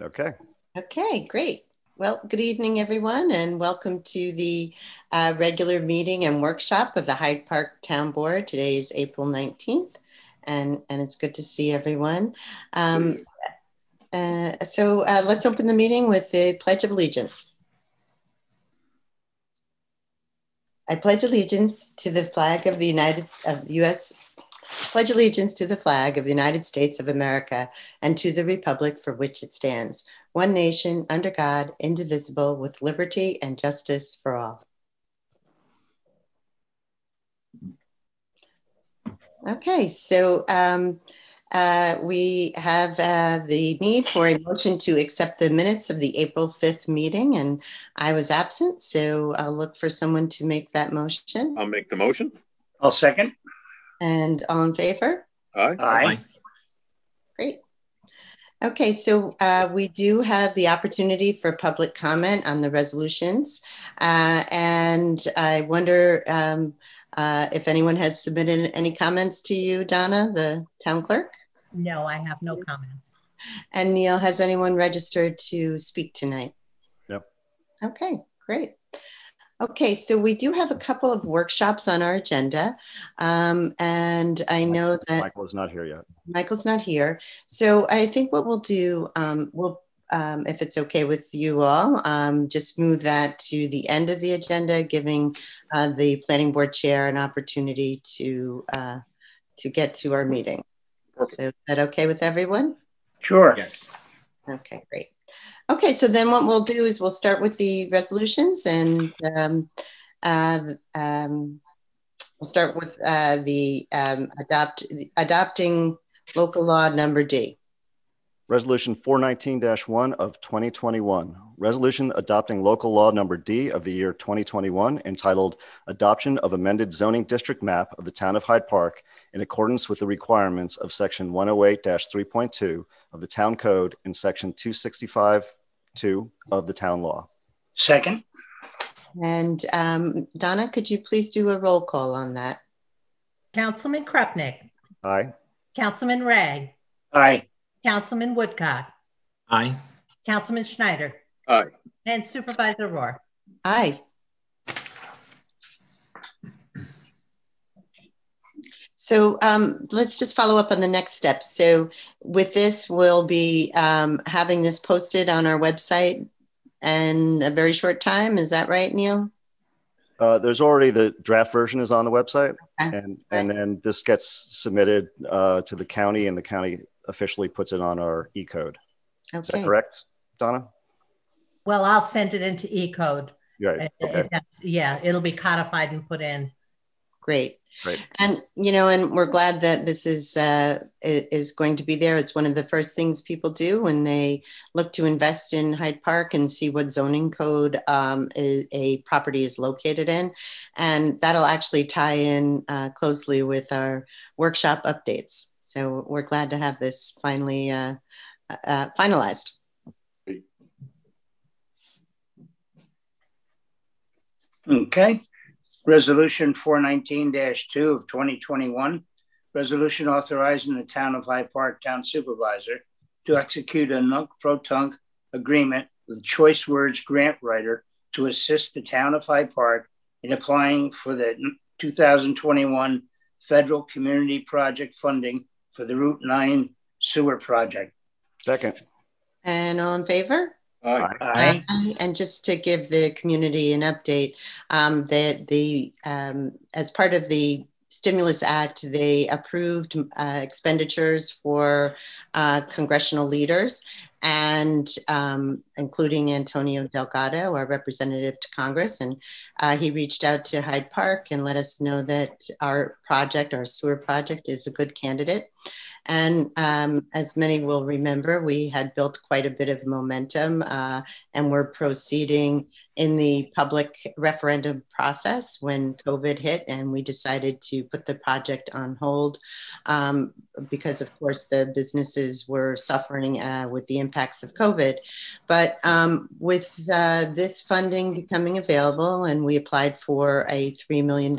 Okay. Okay, great. Well, good evening, everyone, and welcome to the uh, regular meeting and workshop of the Hyde Park Town Board. Today is April 19th, and, and it's good to see everyone. Um, uh, so uh, let's open the meeting with the Pledge of Allegiance. I pledge allegiance to the flag of the United of U.S. Pledge allegiance to the flag of the United States of America and to the republic for which it stands, one nation under God, indivisible, with liberty and justice for all. Okay, so um, uh, we have uh, the need for a motion to accept the minutes of the April 5th meeting, and I was absent, so I'll look for someone to make that motion. I'll make the motion. I'll second. And all in favor? Aye. Aye. Great. Okay, so uh, we do have the opportunity for public comment on the resolutions. Uh, and I wonder um, uh, if anyone has submitted any comments to you, Donna, the town clerk? No, I have no comments. And Neil, has anyone registered to speak tonight? Yep. Okay, great. Okay, so we do have a couple of workshops on our agenda. Um, and I know that Michael is not here yet. Michael's not here. So I think what we'll do, um, we'll, um, if it's okay with you all, um, just move that to the end of the agenda, giving uh, the planning board chair an opportunity to uh, to get to our meeting. Perfect. So is that okay with everyone? Sure. Yes. Okay, great. Okay, so then what we'll do is we'll start with the resolutions and um, uh, um, we'll start with uh, the um, adopt adopting local law number D. Resolution 419-1 of 2021. Resolution adopting local law number D of the year 2021 entitled Adoption of Amended Zoning District Map of the Town of Hyde Park in accordance with the requirements of Section 108-3.2 of the Town Code and Section 265-2 of the Town Law. Second. And um, Donna, could you please do a roll call on that? Councilman Krupnik, Aye. Councilman Ray, Aye. Councilman Woodcock, Aye. Councilman Schneider, Aye. and Supervisor Rohr. Aye. So um, let's just follow up on the next steps. So with this, we'll be um, having this posted on our website in a very short time. Is that right, Neil? Uh, there's already the draft version is on the website Okay. and, and then this gets submitted uh, to the county and the county officially puts it on our E-code. Is that correct, Donna? Well, I'll send it into E-code. Right. Okay, Yeah, it'll be codified and put in. Great. Great. And you know, and we're glad that this is uh, is going to be there. It's one of the first things people do when they look to invest in Hyde Park and see what zoning code um, is, a property is located in, and that'll actually tie in uh, closely with our workshop updates. So we're glad to have this finally uh, uh, finalized. Okay. Resolution 419-2 of twenty twenty-one. Resolution authorizing the town of Hyde Park Town Supervisor to execute a nunc pro tunc agreement with Choice Words grant writer to assist the town of Hyde Park in applying for the two thousand twenty-one federal community project funding for the Route nine sewer project. Second. And all in favor? Aye. Aye. Aye. And just to give the community an update, um, that the, um, as part of the stimulus act, they approved uh, expenditures for uh, congressional leaders and um, including Antonio Delgado, our representative to Congress. And uh, he reached out to Hyde Park and let us know that our project, our sewer project, is a good candidate. And um, as many will remember, we had built quite a bit of momentum uh, and we're proceeding in the public referendum process when COVID hit, and we decided to put the project on hold um, because, of course, the businesses were suffering uh, with the impacts of COVID. But um, with uh, this funding becoming available, and we applied for a $3 million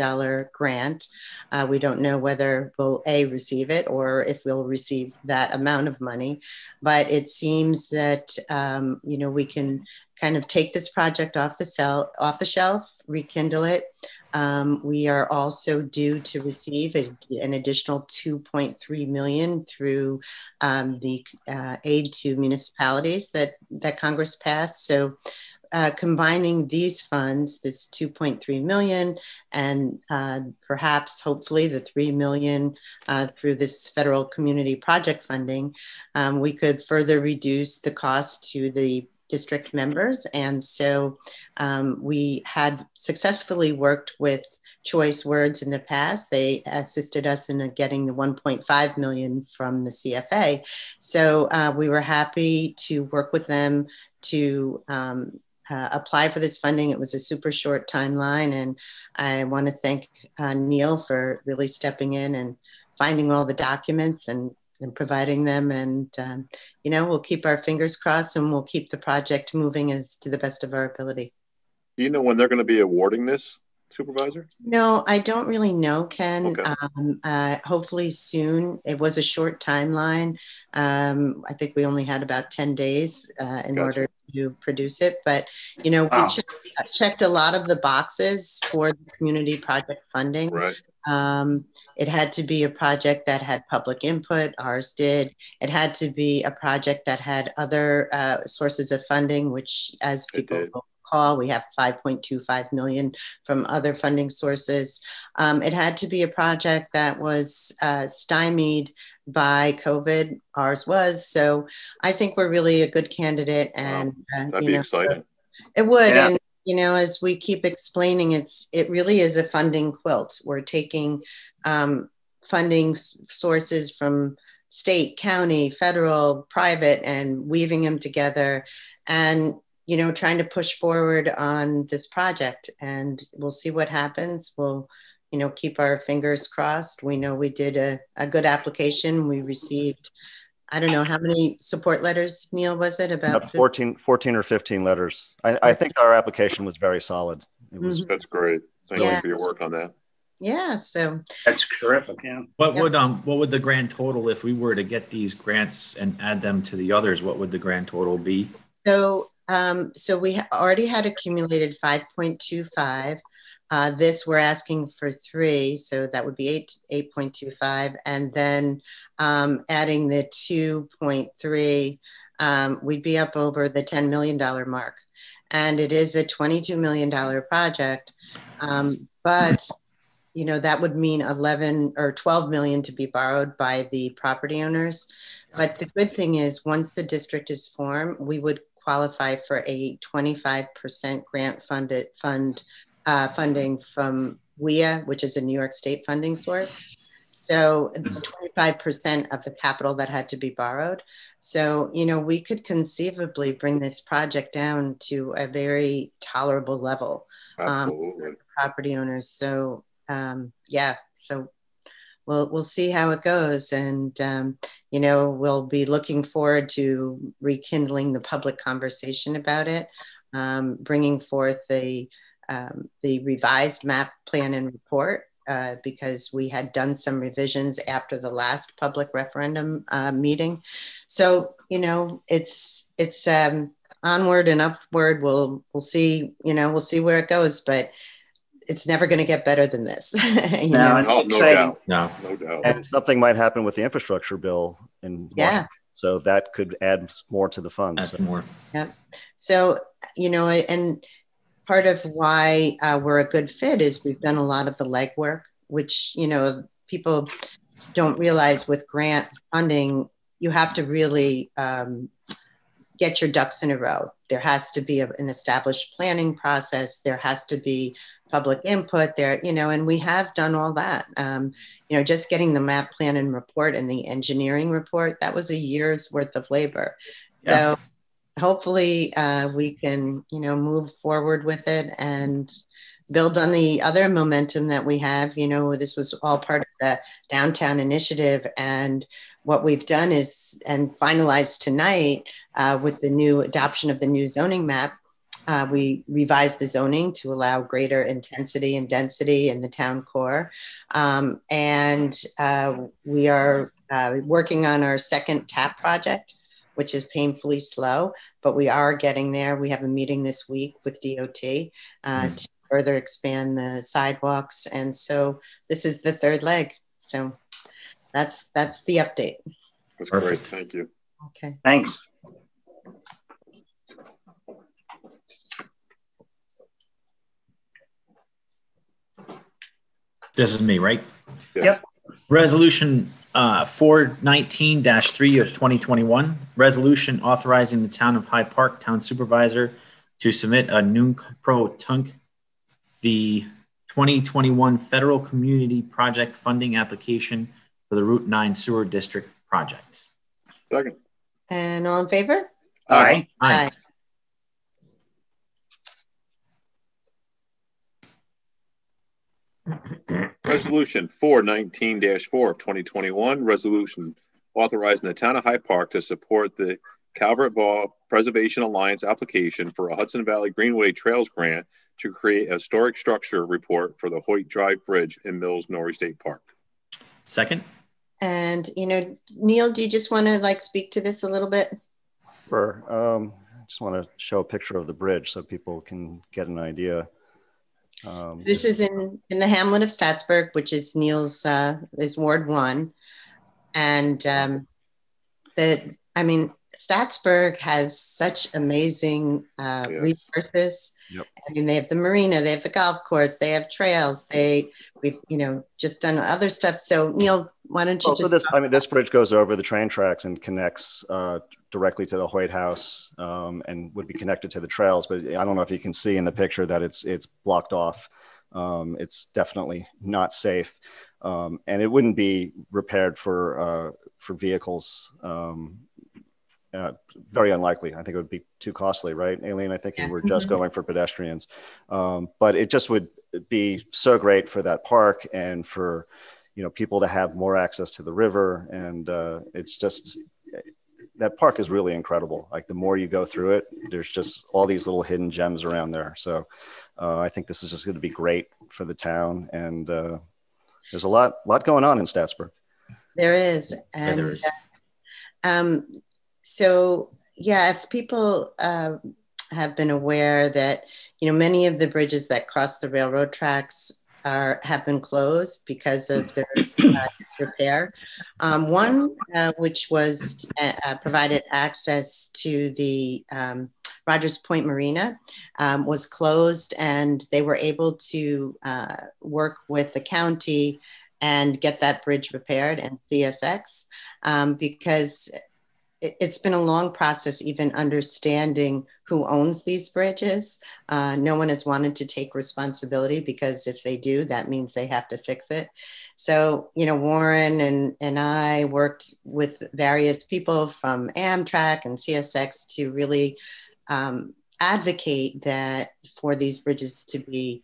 grant, uh, we don't know whether we'll A, receive it or if we'll receive that amount of money. But it seems that, um, you know, we can kind of take this project off the cell off the shelf, rekindle it. Um, we are also due to receive a, an additional 2.3 million through um, the uh, aid to municipalities that that Congress passed. So. Uh, combining these funds, this 2.3 million, and uh, perhaps, hopefully, the 3 million uh, through this federal community project funding, um, we could further reduce the cost to the district members. And so um, we had successfully worked with choice words in the past. They assisted us in getting the 1.5 million from the CFA. So uh, we were happy to work with them to um, uh, apply for this funding. It was a super short timeline. And I want to thank uh, Neil for really stepping in and finding all the documents and and providing them. And, um, you know, we'll keep our fingers crossed and we'll keep the project moving as to the best of our ability. Do you know when they're going to be awarding this, Supervisor? No, I don't really know, Ken. Okay. Um, uh, hopefully soon. It was a short timeline. Um, I think we only had about 10 days uh, in Gotcha. order to produce it. But, you know, Wow. we checked, checked a lot of the boxes for the community project funding. Right. Um, it had to be a project that had public input. Ours did. It had to be a project that had other uh, sources of funding, which, as It people recall, we have 5.25 million from other funding sources. Um, it had to be a project that was uh, stymied by COVID. Ours was. So I think we're really a good candidate, and uh, That'd you be know, exciting. it would, Yeah. and you know, as we keep explaining, it's it really is a funding quilt. We're taking um, funding sources from state, county, federal, private, and weaving them together, and you know, trying to push forward on this project. And we'll see what happens. We'll you know keep our fingers crossed. We know we did a, a good application. We received. I don't know how many support letters, Neil, was it about? About 14, 14 or 15 letters. I, I think our application was very solid. It was. That's great. Thank you for your work on that. Yeah, so That's terrific. Yeah. What Yeah. would um what would the grand total if we were to get these grants and add them to the others? What would the grand total be? So, um, so we ha- already had accumulated 5.25. Uh, this we're asking for three, so that would be eight 8.25, and then um, adding the 2.3, um, we'd be up over the 10 million dollar mark. And it is a 22 million dollar project, um, but you know that would mean 11 or 12 million to be borrowed by the property owners. But the good thing is, once the district is formed, we would qualify for a 25% grant funded fund uh, funding from WIA, which is a New York State funding source. So 25% of the capital that had to be borrowed. So, you know, we could conceivably bring this project down to a very tolerable level Um, property owners. So um, yeah, so we'll we'll see how it goes, and um, you know we'll be looking forward to rekindling the public conversation about it, um, bringing forth the um, the revised map plan and report. Uh, because we had done some revisions after the last public referendum uh, meeting, so you know it's it's um, onward and upward. We'll we'll see. You know we'll see where it goes, but it's never going to get better than this. you No, know? it's Oh, no doubt. No. No doubt. And something might happen with the infrastructure bill in Yeah. Washington. So that could add more to the funds. Add more. Yeah. So, you know, and part of why uh, we're a good fit is we've done a lot of the legwork, which, you know, people don't realize with grant funding, you have to really um, get your ducks in a row. There has to be a, an established planning process. There has to be public input there, you know, and we have done all that. Um, you know, just getting the map plan and report and the engineering report, that was a year's worth of labor. Yeah. So hopefully uh, we can, you know, move forward with it and build on the other momentum that we have. You know, this was all part of the downtown initiative. And what we've done is, and finalized tonight uh, with the new adoption of the new zoning map, uh, we revised the zoning to allow greater intensity and density in the town core. Um, and uh, we are uh, working on our second TAP project, which is painfully slow, but we are getting there. We have a meeting this week with DOT uh, to further expand the sidewalks. And so this is the third leg. So that's that's the update. That's great. Perfect. Thank you. Okay. Thanks. This is me, right? Yep. Resolution uh, 419-3 of 2021, resolution authorizing the town of Hyde Park Town Supervisor to submit a Nunc Pro Tunc, the 2021 Federal Community Project Funding Application for the Route 9 Sewer District Project. Second. And all in favor? Aye. Aye. Resolution 419-4 of twenty twenty-one, resolution authorizing the town of Hyde Park to support the Calvert Vaux Preservation Alliance application for a Hudson Valley Greenway Trails grant to create a historic structure report for the Hoyt Drive Bridge in Mills Norrie State Park. Second? And you know, Neil, do you just want to like speak to this a little bit? Sure. Um, I just want to show a picture of the bridge so people can get an idea. Um, This is in in the hamlet of Staatsburg, which is Neil's uh, is Ward One, and um, the I mean Staatsburg has such amazing uh, Yes. resources. Yep. I mean, they have the marina, they have the golf course, they have trails. They we've you know just done other stuff. So Neil, why don't you Well, so just this, I mean, this bridge goes over the train tracks and connects uh, directly to the Hoyt House um, and would be connected to the trails. But I don't know if you can see in the picture that it's it's blocked off. Um, it's definitely not safe, um, and it wouldn't be repaired for uh, for vehicles. Um, uh, very unlikely. I think it would be too costly, right, Aileen? I think Yeah. we're just Mhm. going for pedestrians, um, but it just would be so great for that park and for you know people to have more access to the river and uh, it's just that park is really incredible. Like the more you go through it there's just all these little hidden gems around there. So uh, i think this is just going to be great for the town and uh, there's a lot lot going on in Staatsburg. There is Yeah, and there is. Um, so yeah, if people uh, have been aware that you know many of the bridges that cross the railroad tracks are have been closed because of their uh, disrepair. Um, one uh, which was uh, uh, provided access to the um, Rogers Point Marina um, was closed, and they were able to uh, work with the county and get that bridge repaired and CSX um, because it's been a long process, even understanding who owns these bridges. Uh, no one has wanted to take responsibility because if they do, that means they have to fix it. So, you know, Warren and, and I worked with various people from Amtrak and CSX to really um, advocate that for these bridges to be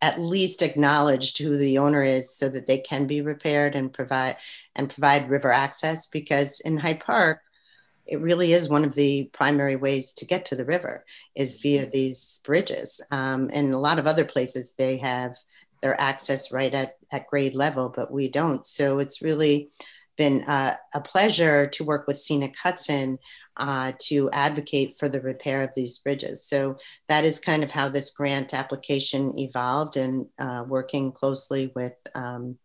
at least acknowledged who the owner is so that they can be repaired and provide and provide river access because in Hyde Park it really is one of the primary ways to get to the river is via these bridges. Um, and a lot of other places they have their access right at, at grade level but we don't. So it's really been uh, a pleasure to work with scenic hudson uh, to advocate for the repair of these bridges. So that is kind of how this grant application evolved and uh, working closely with um,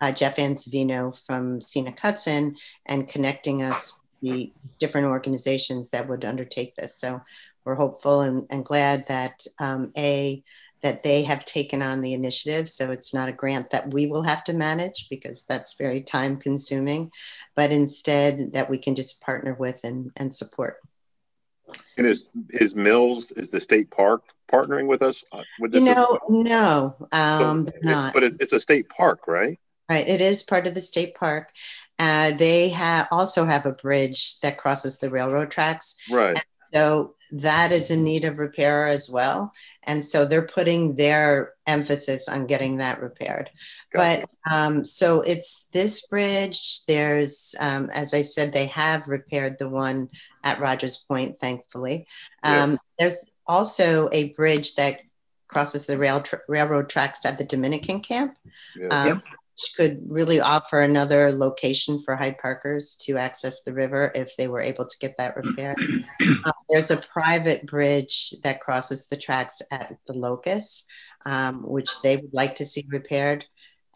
uh, Jeff Anzevino from Scenic Hudson and connecting us the different organizations that would undertake this. So we're hopeful and, and glad that um, a that they have taken on the initiative. So it's not a grant that we will have to manage because that's very time consuming, but instead that we can just partner with and, and support. And is, is Mills, is the state park partnering with us uh, with this? You know, no, um, So they're it- not. But it, it's a state park, right? Right, it is part of the state park. Uh, they have also have a bridge that crosses the railroad tracks. Right. So that is in need of repair as well. And so they're putting their emphasis on getting that repaired. Gotcha. But um, so it's this bridge. There's, um, as I said, they have repaired the one at Rogers Point, thankfully. Yeah. Um, There's also a bridge that crosses the rail tr- railroad tracks at the Dominican camp. Yeah. Um, Yep. Which could really offer another location for Hyde Parkers to access the river if they were able to get that repaired. Uh, there's a private bridge that crosses the tracks at the Locust, um, which they would like to see repaired.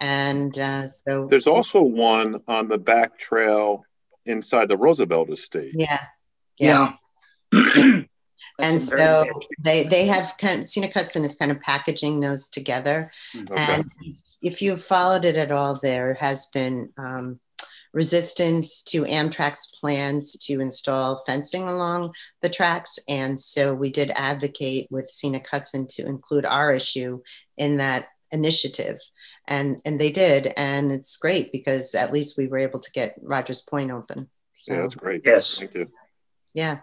And uh, so There's also one on the back trail inside the Roosevelt Estate. yeah, yeah. Yeah. And That's a very so they they have kind of, Scenic Hudson is kind of packaging those together. Okay. And if you've followed it at all, there has been um, resistance to Amtrak's plans to install fencing along the tracks. And so we did advocate with Scenic Hudson to include our issue in that initiative. And, and they did. And it's great because at least we were able to get Rogers Point open. So, Yeah, that's great. Yes. Thank you. yeah.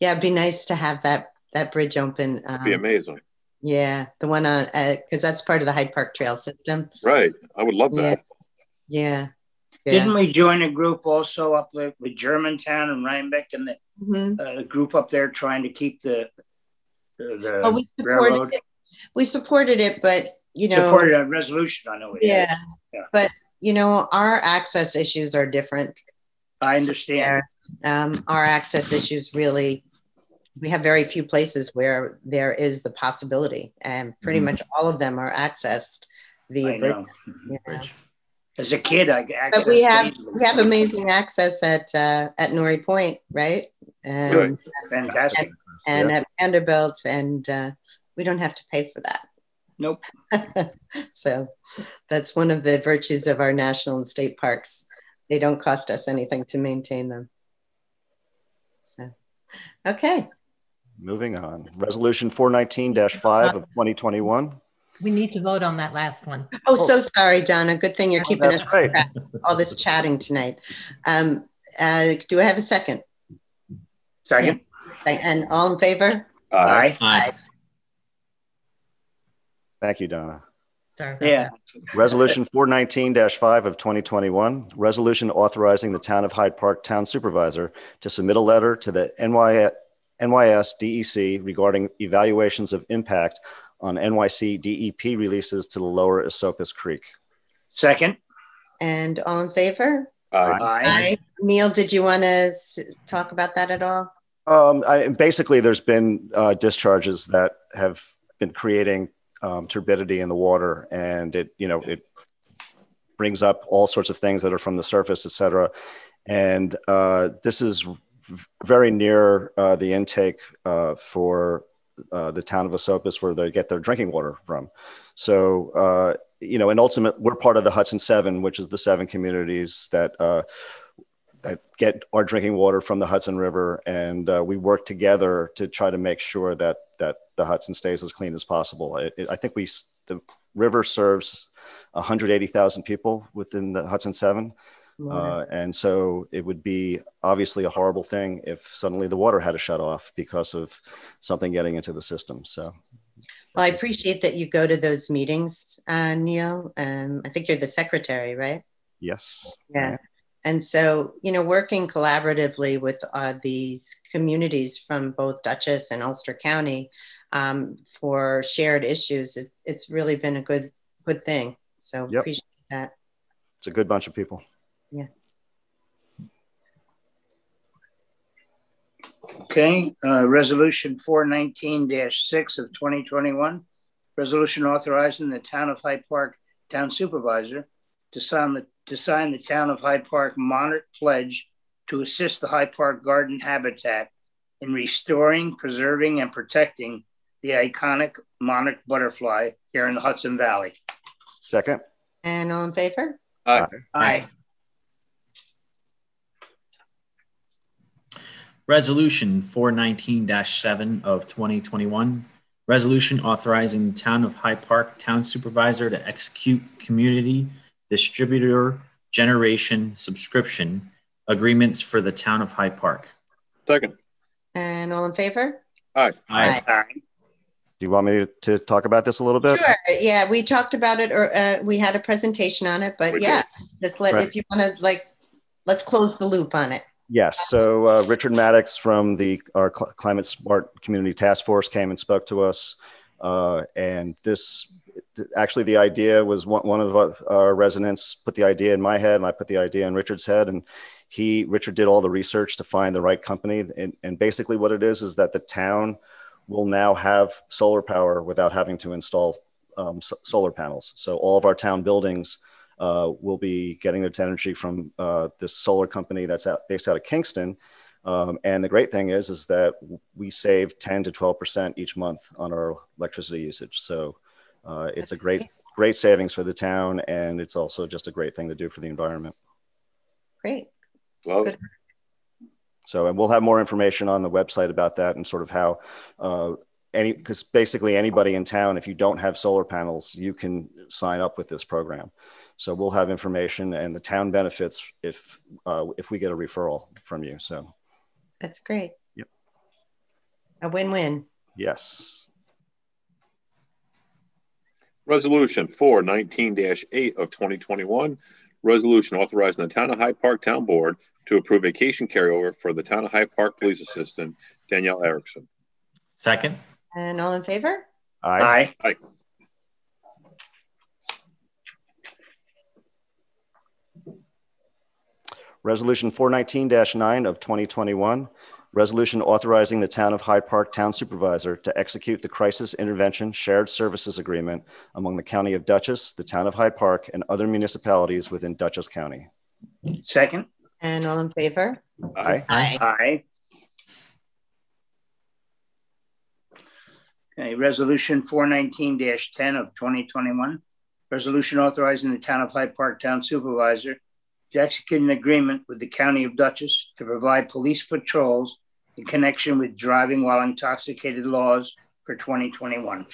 Yeah, it'd be nice to have that, that bridge open. It'd be Um, amazing. Yeah, the one on, because that's part of the Hyde Park Trail system. Right. I would love that. Yeah. Yeah. Didn't we join a group also up with, with Germantown and Rhinebeck and the Mhm. uh, group up there trying to keep the the, the Oh, we railroad supported it. We supported it, but you know, supported a resolution. I know. we had. yeah, Yeah. but you know, our access issues are different. I understand. Um, our access issues really, we have very few places where there is the possibility, and pretty Mhm. much all of them are accessed via I bridge. know. you know. Bridge. As a kid, I But we have it. we have amazing access at uh, at Norrie Point, right? And Good. fantastic. and at Vanderbilt, and uh, we don't have to pay for that. Nope. so that's one of the virtues of our national and state parks. They don't cost us anything to maintain them. So, okay. Moving on. Resolution 419-5 of 2021. We need to vote on that last one. Oh, so sorry, Donna. Good thing you're keeping us right. all this chatting tonight. Um, uh, do I have a second? Second. And all in favor? Aye. Aye. Thank you, Donna. Sorry. Yeah. Resolution 419-5 of 2021, resolution authorizing the Town of Hyde Park Town Supervisor to submit a letter to the NY NYS DEC regarding evaluations of impact on NYC DEP releases to the lower Esopus Creek. Second. And all in favor? Aye. Aye. Neil, did you want to talk about that at all? Um, I, basically, there's been uh, discharges that have been creating um, turbidity in the water, and it, you know, it brings up all sorts of things that are from the surface, et cetera. And uh, this is v- very near uh, the intake uh, for uh, the town of Esopus, where they get their drinking water from. So, uh, you know, and ultimate, we're part of the Hudson Seven, which is the seven communities that uh, that get our drinking water from the Hudson River, and uh, we work together to try to make sure that that the Hudson stays as clean as possible. It, it, I think we the river serves 180,000 people within the Hudson Seven, uh, and so it would be obviously a horrible thing if suddenly the water had to shut off because of something getting into the system. So Well, I appreciate that you go to those meetings, uh, Neil. Um, I think you're the secretary, right? yes, Yeah. And so, you know, working collaboratively with uh, these communities from both Dutchess and Ulster County um, for shared issues, it's, it's really been a good good thing. So Yep. appreciate that. it's a good bunch of people. Okay, uh, resolution four nineteen six of twenty twenty-one. Resolution authorizing the town of Hyde Park Town Supervisor to sign the, to sign the town of Hyde Park Monarch Pledge to assist the Hyde Park Garden Habitat in restoring, preserving, and protecting the iconic monarch butterfly here in the Hudson Valley. Second, And all in favor? Aye. Aye. Resolution 419-7 of 2021. Resolution authorizing the Town of Hyde Park Town Supervisor to execute community distributor generation subscription agreements for the Town of Hyde Park. Second. And all in favor? Aye. Aye. Aye. Do you want me to talk about this a little bit? Sure. Yeah, we talked about it or uh, we had a presentation on it, but We yeah, just let, Right. if you want to like, let's close the loop on it. Yes. So uh, Richard Maddox from the our Cl- Climate Smart Community Task Force came and spoke to us, uh, and this actually the idea was one, one of our, our residents put the idea in my head, and I put the idea in Richard's head, and he Richard did all the research to find the right company, and, and basically what it is is that the town will now have solar power without having to install um, s- solar panels. So all of our town buildings uh, will be getting its energy from uh, this solar company that's out, based out of Kingston. Um, and the great thing is, is that we save 10 to 12% each month on our electricity usage. So uh, it's That's a great, great. great savings for the town. And it's also just a great thing to do for the environment. Great. Well, Good. So, and we'll have more information on the website about that and sort of how uh, any, because basically anybody in town, if you don't have solar panels, you can sign up with this program. So we'll have information and the town benefits if uh, if we get a referral from you. So That's great. Yep. A win-win. yes, Resolution 419-8 of 2021, resolution authorizing the Town of Hyde Park Town Board to approve vacation carryover for the Town of Hyde Park Police Assistant Danielle Erickson. Second. And all in favor? I Aye. Resolution 419-9 of 2021, resolution authorizing the town of Hyde Park Town Supervisor to execute the Crisis Intervention Shared Services Agreement among the County of Dutchess, the town of Hyde Park, and other municipalities within Dutchess County. Second. And all in favor? Aye. Aye. Aye. Okay, resolution four nineteen ten of twenty twenty-one. Resolution authorizing the town of Hyde Park Town Supervisor to execute an agreement with the county of Dutchess to provide police patrols in connection with driving while intoxicated laws for twenty twenty-one.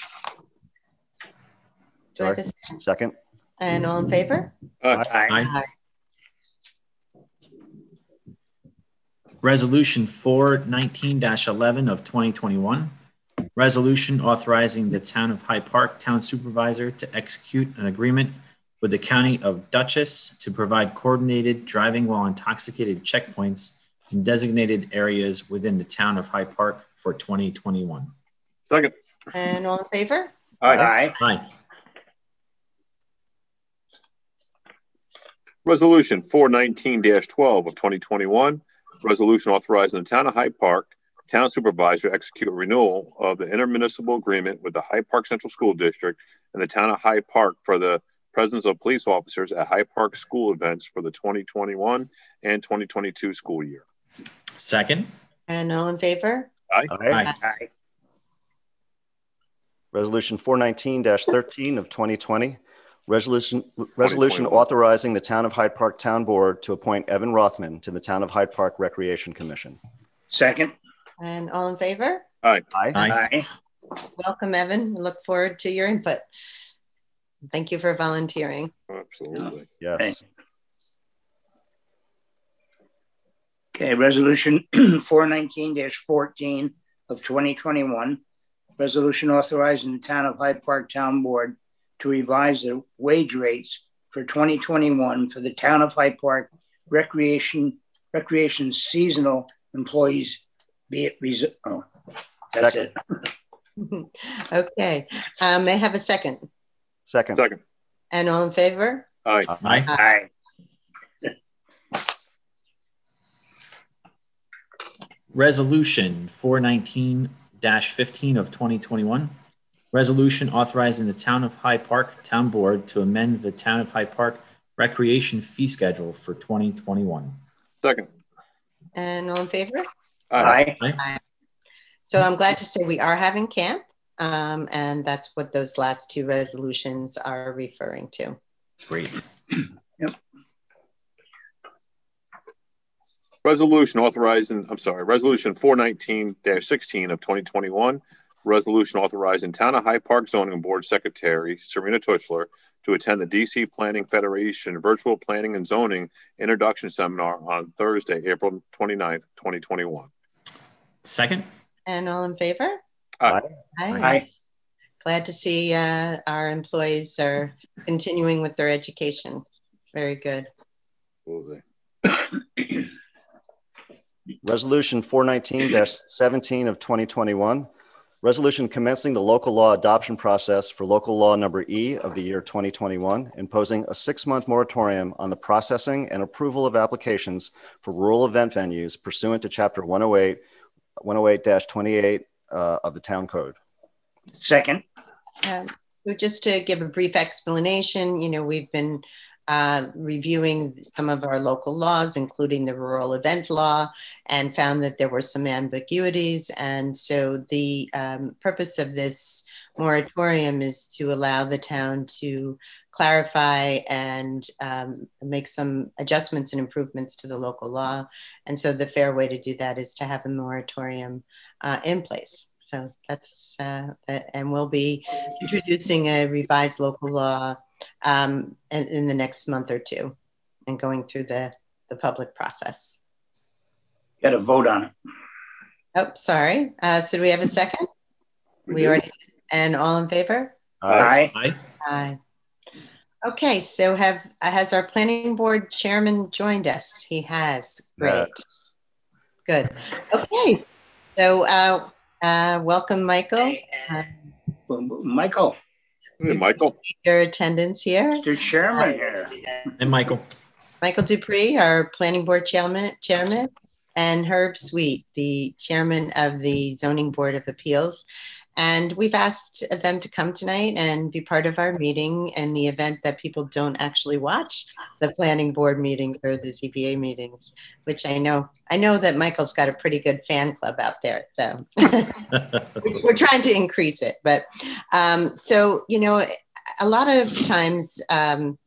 Do I have a second? Second. And all in favor? Aye. Aye. Resolution 419-11 of 2021. Resolution authorizing the town of Hyde Park Town Supervisor to execute an agreement with the county of Dutchess to provide coordinated driving while intoxicated checkpoints in designated areas within the town of Hyde Park for 2021. Second. And all in favor? Aye. Aye. Aye. Resolution 419-12 of 2021, resolution authorizing the Town of Hyde Park Town Supervisor to execute a renewal of the intermunicipal agreement with the Hyde Park Central School District and the Town of Hyde Park for the presence of police officers at Hyde Park school events for the 2021 and 2022 school year. Second. And all in favor? Aye. Aye. Resolution 419-13 of 2020, resolution, resolution authorizing the Town of Hyde Park Town Board to appoint Evan Rothman to the Town of Hyde Park Recreation Commission. Second. And all in favor? Aye. Aye. Aye. Welcome, Evan. Look forward to your input. Thank you for volunteering. Absolutely. Yes. Okay, resolution four nineteen fourteen of twenty twenty-one. Resolution authorizing the town of Hyde Park Town Board to revise the wage rates for twenty twenty-one for the town of Hyde Park recreation, recreation seasonal employees. Be it, res- oh, that's it. Okay, um, may I have a second? Second. Second. And all in favor? Aye. Aye. Aye. Resolution 419-15 of 2021. Resolution authorizing the Town of Hyde Park Town Board to amend the Town of Hyde Park recreation fee schedule for 2021. Second. And all in favor? Aye. Aye. So I'm glad to say we are having camp. Um, and that's what those last two resolutions are referring to. Great. Yep. Resolution authorizing, I'm sorry, Resolution 419-16 of 2021, resolution authorizing Town of Hyde Park Zoning Board Secretary Serena Tushler to attend the DC Planning Federation Virtual Planning and Zoning Introduction Seminar on Thursday, April 29th, 2021. Second. And all in favor? Aye. Aye. Glad to see uh, our employees are continuing with their education. Very good. Resolution 419-17 of 2021, resolution commencing the local law adoption process for local law number E of the year 2021, imposing a six-month moratorium on the processing and approval of applications for rural event venues pursuant to Chapter 108, 108-28 uh, of the Town Code. Second. Um, so just to give a brief explanation, you know, we've been uh, reviewing some of our local laws, including the rural event law, and found that there were some ambiguities. And so the um, purpose of this moratorium is to allow the town to clarify and um, make some adjustments and improvements to the local law. And so the fair way to do that is to have a moratorium uh, in place. So that's, uh, and we'll be introducing a revised local law um, in, in, the next month or two and going through the, the public process. Got to vote on it. Oh, sorry. Uh, so do we have a second? We We, already, and all in favor? Aye. Aye. Aye. Okay, so have, has our planning board chairman joined us? He has. Great. Good. Okay, so uh, uh, welcome, Michael. Uh, Michael, Hey, Michael. your attendance here. the chairman here. And Michael. Michael Dupree, our planning board chairman, chairman, and Herb Sweet, the chairman of the zoning board of appeals. And we've asked them to come tonight and be part of our meeting in the event that people don't actually watch the planning board meetings or the ZBA meetings, which I know, I know that Michael's got a pretty good fan club out there. So we're trying to increase it. But um, so, you know, a lot of times, um,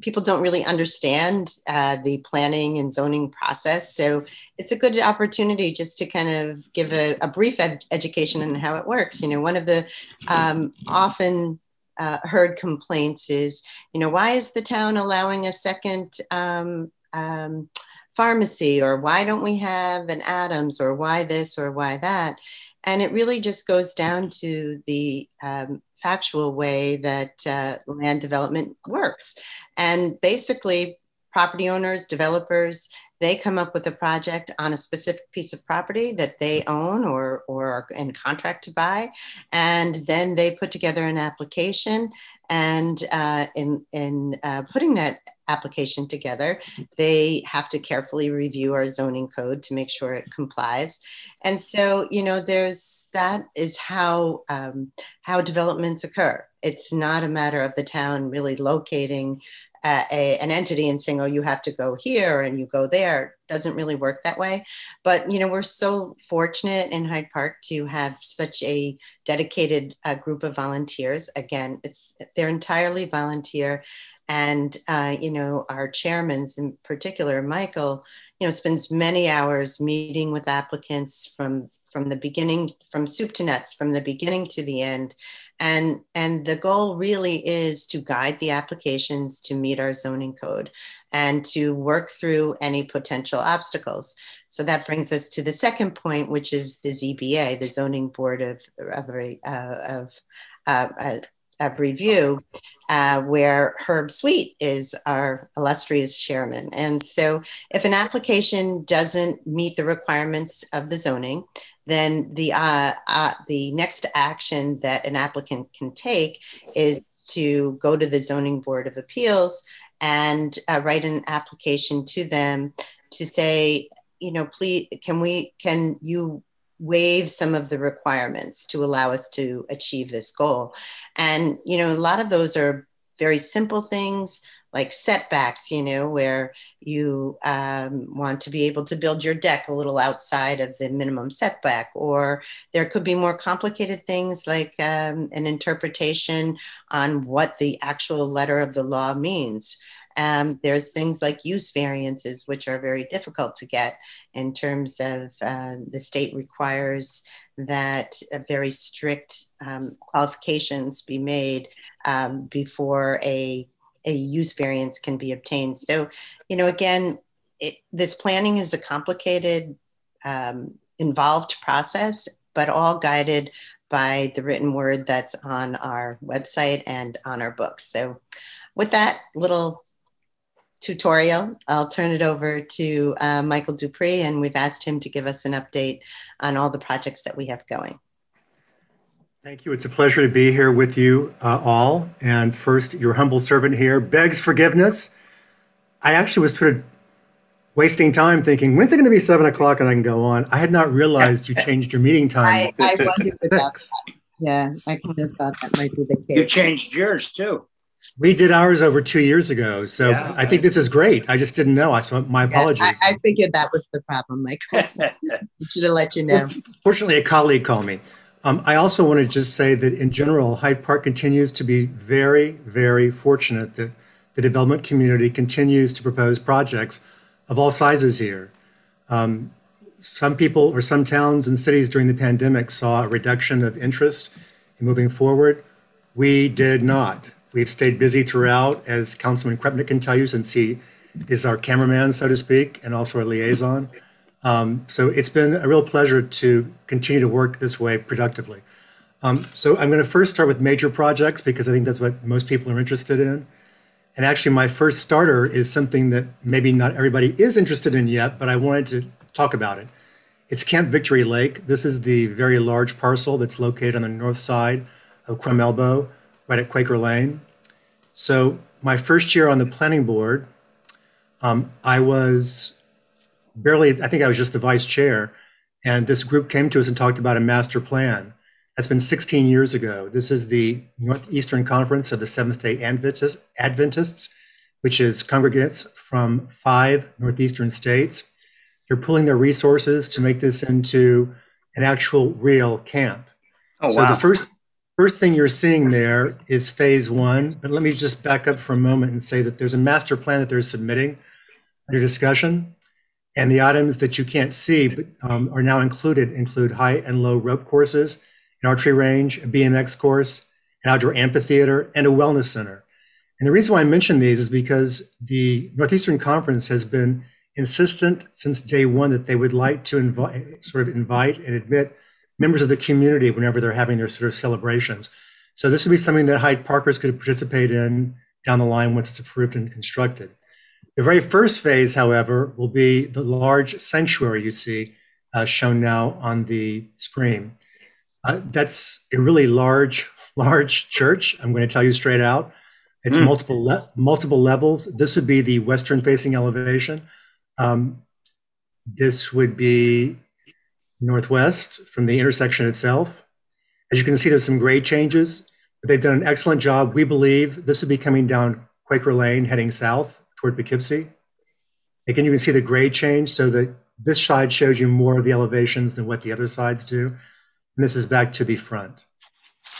people don't really understand uh, the planning and zoning process. So it's a good opportunity just to kind of give a, a brief ed- education on how it works. You know, one of the um, often uh, heard complaints is, you know, why is the town allowing a second um, um, pharmacy or why don't we have an Adams or why this or why that? And it really just goes down to the um, factual way that uh, land development works. And basically, property owners, developers, they come up with a project on a specific piece of property that they own or, or are in contract to buy. And then they put together an application. And uh, in, in uh, putting that application together, they have to carefully review our zoning code to make sure it complies. And so, you know, there's that is how um, how developments occur. It's not a matter of the town really locating uh, a, an entity and saying, "Oh, you have to go here and you go there." Doesn't really work that way. But you know, we're so fortunate in Hyde Park to have such a dedicated uh, group of volunteers. Again, it's they're entirely volunteer, and uh, you know, our chairman's in particular, Michael you know spends many hours meeting with applicants from from the beginning from soup to nuts from the beginning to the end and and the goal really is to guide the applications to meet our zoning code and to work through any potential obstacles. So that brings us to the second point which is the zba the zoning board of of, uh, of uh, of review, uh, where Herb Sweet is our illustrious chairman. And so, if an application doesn't meet the requirements of the zoning, then the uh, uh, the next action that an applicant can take is to go to the zoning board of appeals and uh, write an application to them to say, you know, please, can we, can you waive some of the requirements to allow us to achieve this goal. And, you know, a lot of those are very simple things like setbacks, you know, where you um, want to be able to build your deck a little outside of the minimum setback. Or there could be more complicated things like um, an interpretation on what the actual letter of the law means. Um, there's things like use variances, which are very difficult to get in terms of uh, the state requires that very strict um, qualifications be made um, before a, a use variance can be obtained. So, you know, again, it, this planning is a complicated um, involved process, but all guided by the written word that's on our website and on our books. So, with that little tutorial, I'll turn it over to uh, Michael Dupree, and we've asked him to give us an update on all the projects that we have going. Thank you. It's a pleasure to be here with you uh, all. And first, your humble servant here begs forgiveness. I actually was sort of wasting time thinking, when's it going to be seven o'clock and I can go on? I had not realized you changed your meeting time. I, I to wondered about six. that. Yeah, I kind of thought that might be the case. You changed yours too. We did ours over two years ago. So Yeah. I think this is great. I just didn't know. I so my Yeah, apologies. I, I figured that was the problem, Michael. Should have let you know. Fortunately, a colleague called me. Um, I also want to just say that in general, Hyde Park continues to be very, very fortunate that the development community continues to propose projects of all sizes here. Um, some people or some towns and cities during the pandemic saw a reduction of interest in moving forward. We did not. We've stayed busy throughout, as Councilman Krepnick can tell you, since he is our cameraman, so to speak, and also our liaison. Um, so it's been a real pleasure to continue to work this way productively. Um, so I'm going to first start with major projects because I think that's what most people are interested in. And actually, my first starter is something that maybe not everybody is interested in yet, but I wanted to talk about it. It's Camp Victory Lake. This is the very large parcel that's located on the north side of Crum Elbow, right at Quaker Lane. So my first year on the planning board, um, I was barely, I think I was just the vice chair. And this group came to us and talked about a master plan. That's been 16 years ago. This is the Northeastern Conference of the Seventh day Adventists, Adventists, which is congregants from five Northeastern states. They're pulling their resources to make this into an actual real camp. Oh, so wow. the first first thing you're seeing there is phase one. But let me just back up for a moment and say that there's a master plan that they're submitting under discussion. And the items that you can't see but um, are now included include high and low rope courses, an archery range, a BMX course, an outdoor amphitheater, and a wellness center. And the reason why I mention these is because the Northeastern Conference has been insistent since day one that they would like to invite, sort of invite and admit members of the community whenever they're having their sort of celebrations. So this would be something that Hyde Parkers could participate in down the line once it's approved and constructed. The very first phase, however, will be the large sanctuary you see uh, shown now on the screen. Uh, that's a really large, large church. I'm going to tell you straight out. It's Mm. multiple le- multiple levels. This would be the western facing elevation. Um, this would be northwest from the intersection itself. As you can see, there's some grade changes. But they've done an excellent job. We believe this would be coming down Quaker Lane, heading south toward Poughkeepsie. Again, you can see the grade change so that this side shows you more of the elevations than what the other sides do. And this is back to the front.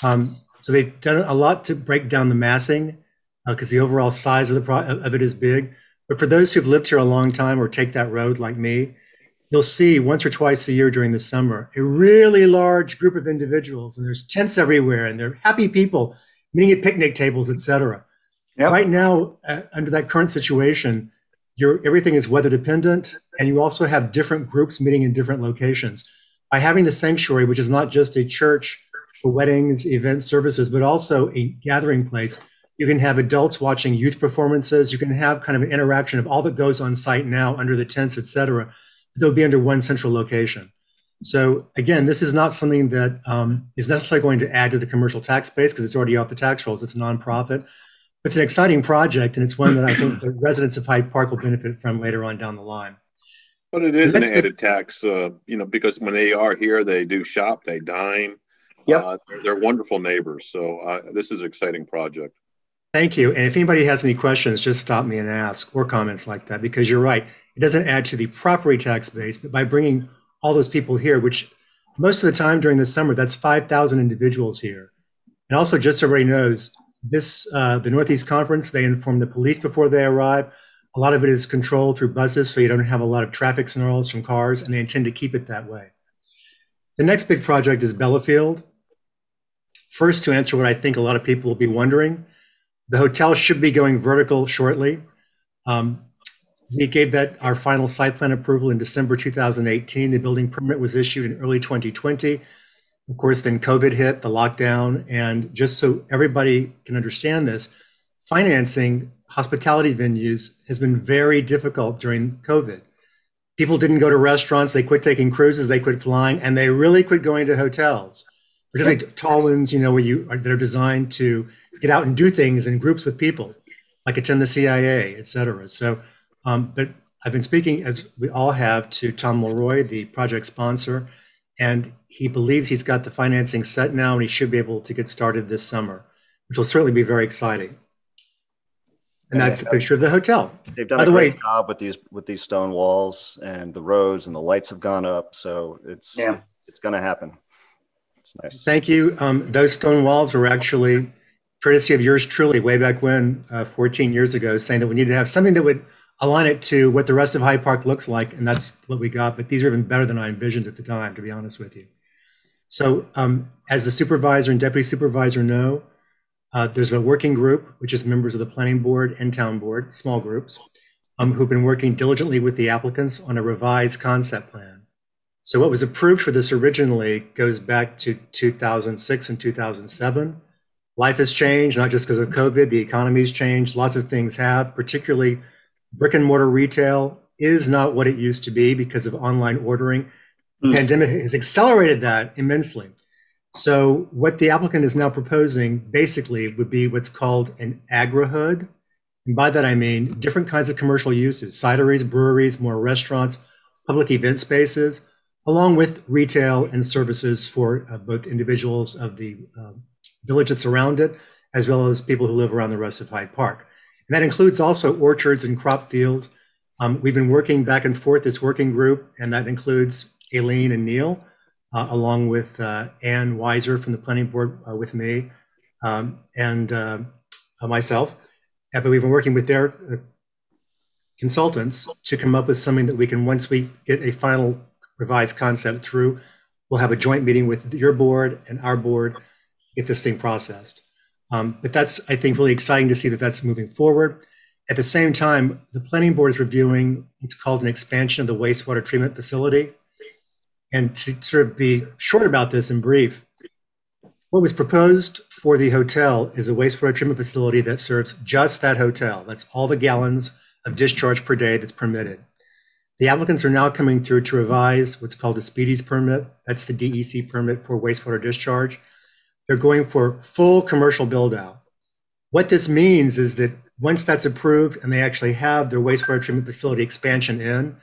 Um, so they've done a lot to break down the massing because the overall size of the of it is big. But for those who've lived here a long time or take that road like me, you'll see once or twice a year during the summer a really large group of individuals, and there's tents everywhere, and they're happy people meeting at picnic tables, etc. Yep. Right now, uh, under that current situation, your everything is weather dependent, and you also have different groups meeting in different locations. By having the sanctuary, which is not just a church for weddings, events, services, but also a gathering place, you can have adults watching youth performances. You can have kind of an interaction of all that goes on site now under the tents, et cetera. They'll be under one central location. So again, this is not something that um, is necessarily going to add to the commercial tax base because it's already off the tax rolls. It's a nonprofit. It's an exciting project, and it's one that I think the residents of Hyde Park will benefit from later on down the line. But it is an That's the- added tax, uh, you know, because when they are here, they do shop, they dine. Yep. Uh, they're, they're wonderful neighbors. So uh, this is an exciting project. Thank you. And if anybody has any questions, just stop me and ask or comments like that, because you're right. It doesn't add to the property tax base, but by bringing all those people here, which most of the time during the summer, that's 5,000 individuals here. And also, just so everybody knows, this, uh, the Northeast Conference, they inform the police before they arrive. A lot of it is controlled through buses, so you don't have a lot of traffic snarls from cars, and they intend to keep it that way. The next big project is Bellefield. First, to answer what I think a lot of people will be wondering, the hotel should be going vertical shortly. Um, we gave that our final site plan approval in December 2018. The building permit was issued in early 2020. Of course, then COVID hit, the lockdown, and just so everybody can understand this, financing hospitality venues has been very difficult during COVID. People didn't go to restaurants, they quit taking cruises, they quit flying, and they really quit going to hotels, particularly tall ones, you know, where you are, that are designed to get out and do things in groups with people, like attend the CIA, et cetera. So, um, but I've been speaking, as we all have, to Tom Mulroy, the project sponsor, and he believes he's got the financing set now and he should be able to get started this summer, which will certainly be very exciting. And that's a picture of the hotel. They've done By a the great way- job with these with these stone walls and the roads and the lights have gone up, so it's Yeah. it's, it's going to happen. It's nice. Thank you. Um, those stone walls were actually courtesy of yours truly way back when, uh, 14 years ago, saying that we needed to have something that would align it to what the rest of Hyde Park looks like. And that's what we got. But these are even better than I envisioned at the time, to be honest with you. So um, as the supervisor and deputy supervisor know, uh, there's a working group, which is members of the planning board and town board, small groups, um, who've been working diligently with the applicants on a revised concept plan. So what was approved for this originally goes back to 2006 and 2007. Life has changed, not just because of COVID, the economy's changed. Lots of things have, particularly brick and mortar retail is not what it used to be because of online ordering. Mm. pandemic has accelerated that immensely. So what the applicant is now proposing basically would be what's called an agri-hood. And by that I mean different kinds of commercial uses, cideries, breweries, more restaurants, public event spaces, along with retail and services for uh, both individuals of the uh, village that's around it, as well as people who live around the rest of Hyde Park. And that includes also orchards and crop fields. Um, we've been working back and forth, this working group, and that includes Aileen and Neil, uh, along with uh, Ann Weiser from the planning board uh, with me um, and uh, myself. Uh, but we've been working with their uh, consultants to come up with something that we can, once we get a final revised concept through, we'll have a joint meeting with your board and our board, get this thing processed. Um, but that's, I think, really exciting to see that that's moving forward. At the same time, the planning board is reviewing, it's called an expansion of the wastewater treatment facility. And to sort of be short about this and brief, what was proposed for the hotel is a wastewater treatment facility that serves just that hotel. That's all the gallons of discharge per day that's permitted. The applicants are now coming through to revise what's called a SPDES permit. That's the DEC permit for wastewater discharge. They're going for full commercial build out. What this means is that once that's approved and they actually have their wastewater treatment facility expansion in,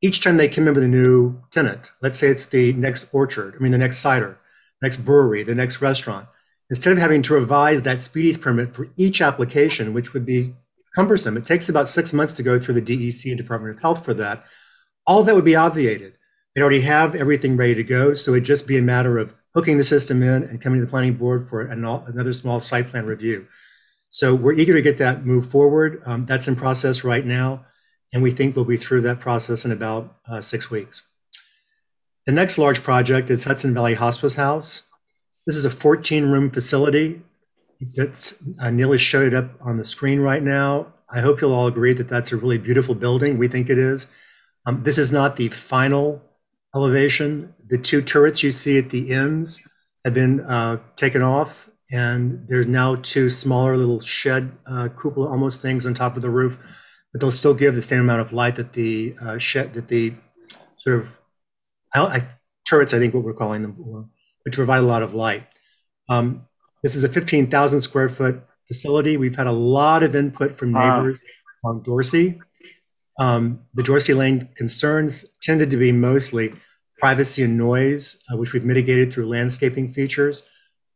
each time they come in with a new tenant, let's say it's the next orchard, I mean, the next cider, next brewery, the next restaurant, instead of having to revise that SPDES permit for each application, which would be cumbersome, it takes about six months to go through the DEC and Department of Health for that. All that would be obviated. They already have everything ready to go, so it'd just be a matter of hooking the system in and coming to the planning board for an- another small site plan review. So we're eager to get that move forward. Um, that's in process right now, and we think we'll be through that process in about uh, six weeks. The next large project is Hudson Valley Hospice House. This is a 14 room facility. That's, uh, has showed it up on the screen right now. I hope you'll all agree that that's a really beautiful building. We think it is. Um, this is not the final elevation. The two turrets you see at the ends have been uh, taken off, and there are now two smaller little shed uh, cupola almost things on top of the roof, but they'll still give the same amount of light that the uh, shed that the sort of I, I, turrets, I think what we're calling them, will- but to provide a lot of light. Um, this is a 15,000 square foot facility. We've had a lot of input from Wow. neighbors on Dorsey. Um, the Dorsey Lane concerns tended to be mostly privacy and noise, uh, which we've mitigated through landscaping features,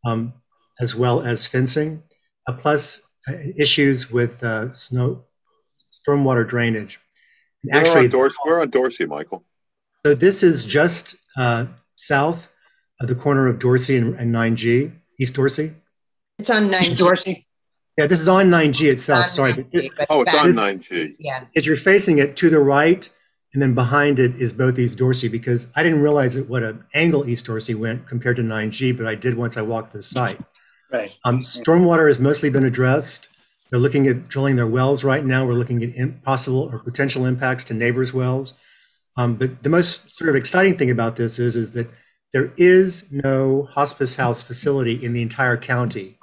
um, as well as fencing, uh, plus uh, issues with uh, snow, stormwater drainage. And We're on Actually, Dorsey, we're on Dorsey, Michael. so this is just uh, south of the corner of Dorsey and, and 9G, East Dorsey. It's on 9G. Dorsey? Yeah, this is on 9G itself. on Sorry, 9G, but this, but Oh, it's on This- 9G. Yeah, as you're facing it to the right, and then behind it is both East Dorsey, because I didn't realize at what an angle East Dorsey went compared to 9G, but I did once I walked the site. Right. Um, stormwater has mostly been addressed. They're looking at drilling their wells right now. We're looking at possible or potential impacts to neighbors' wells. Um, but the most sort of exciting thing about this is, is that there is no hospice house facility in the entire county.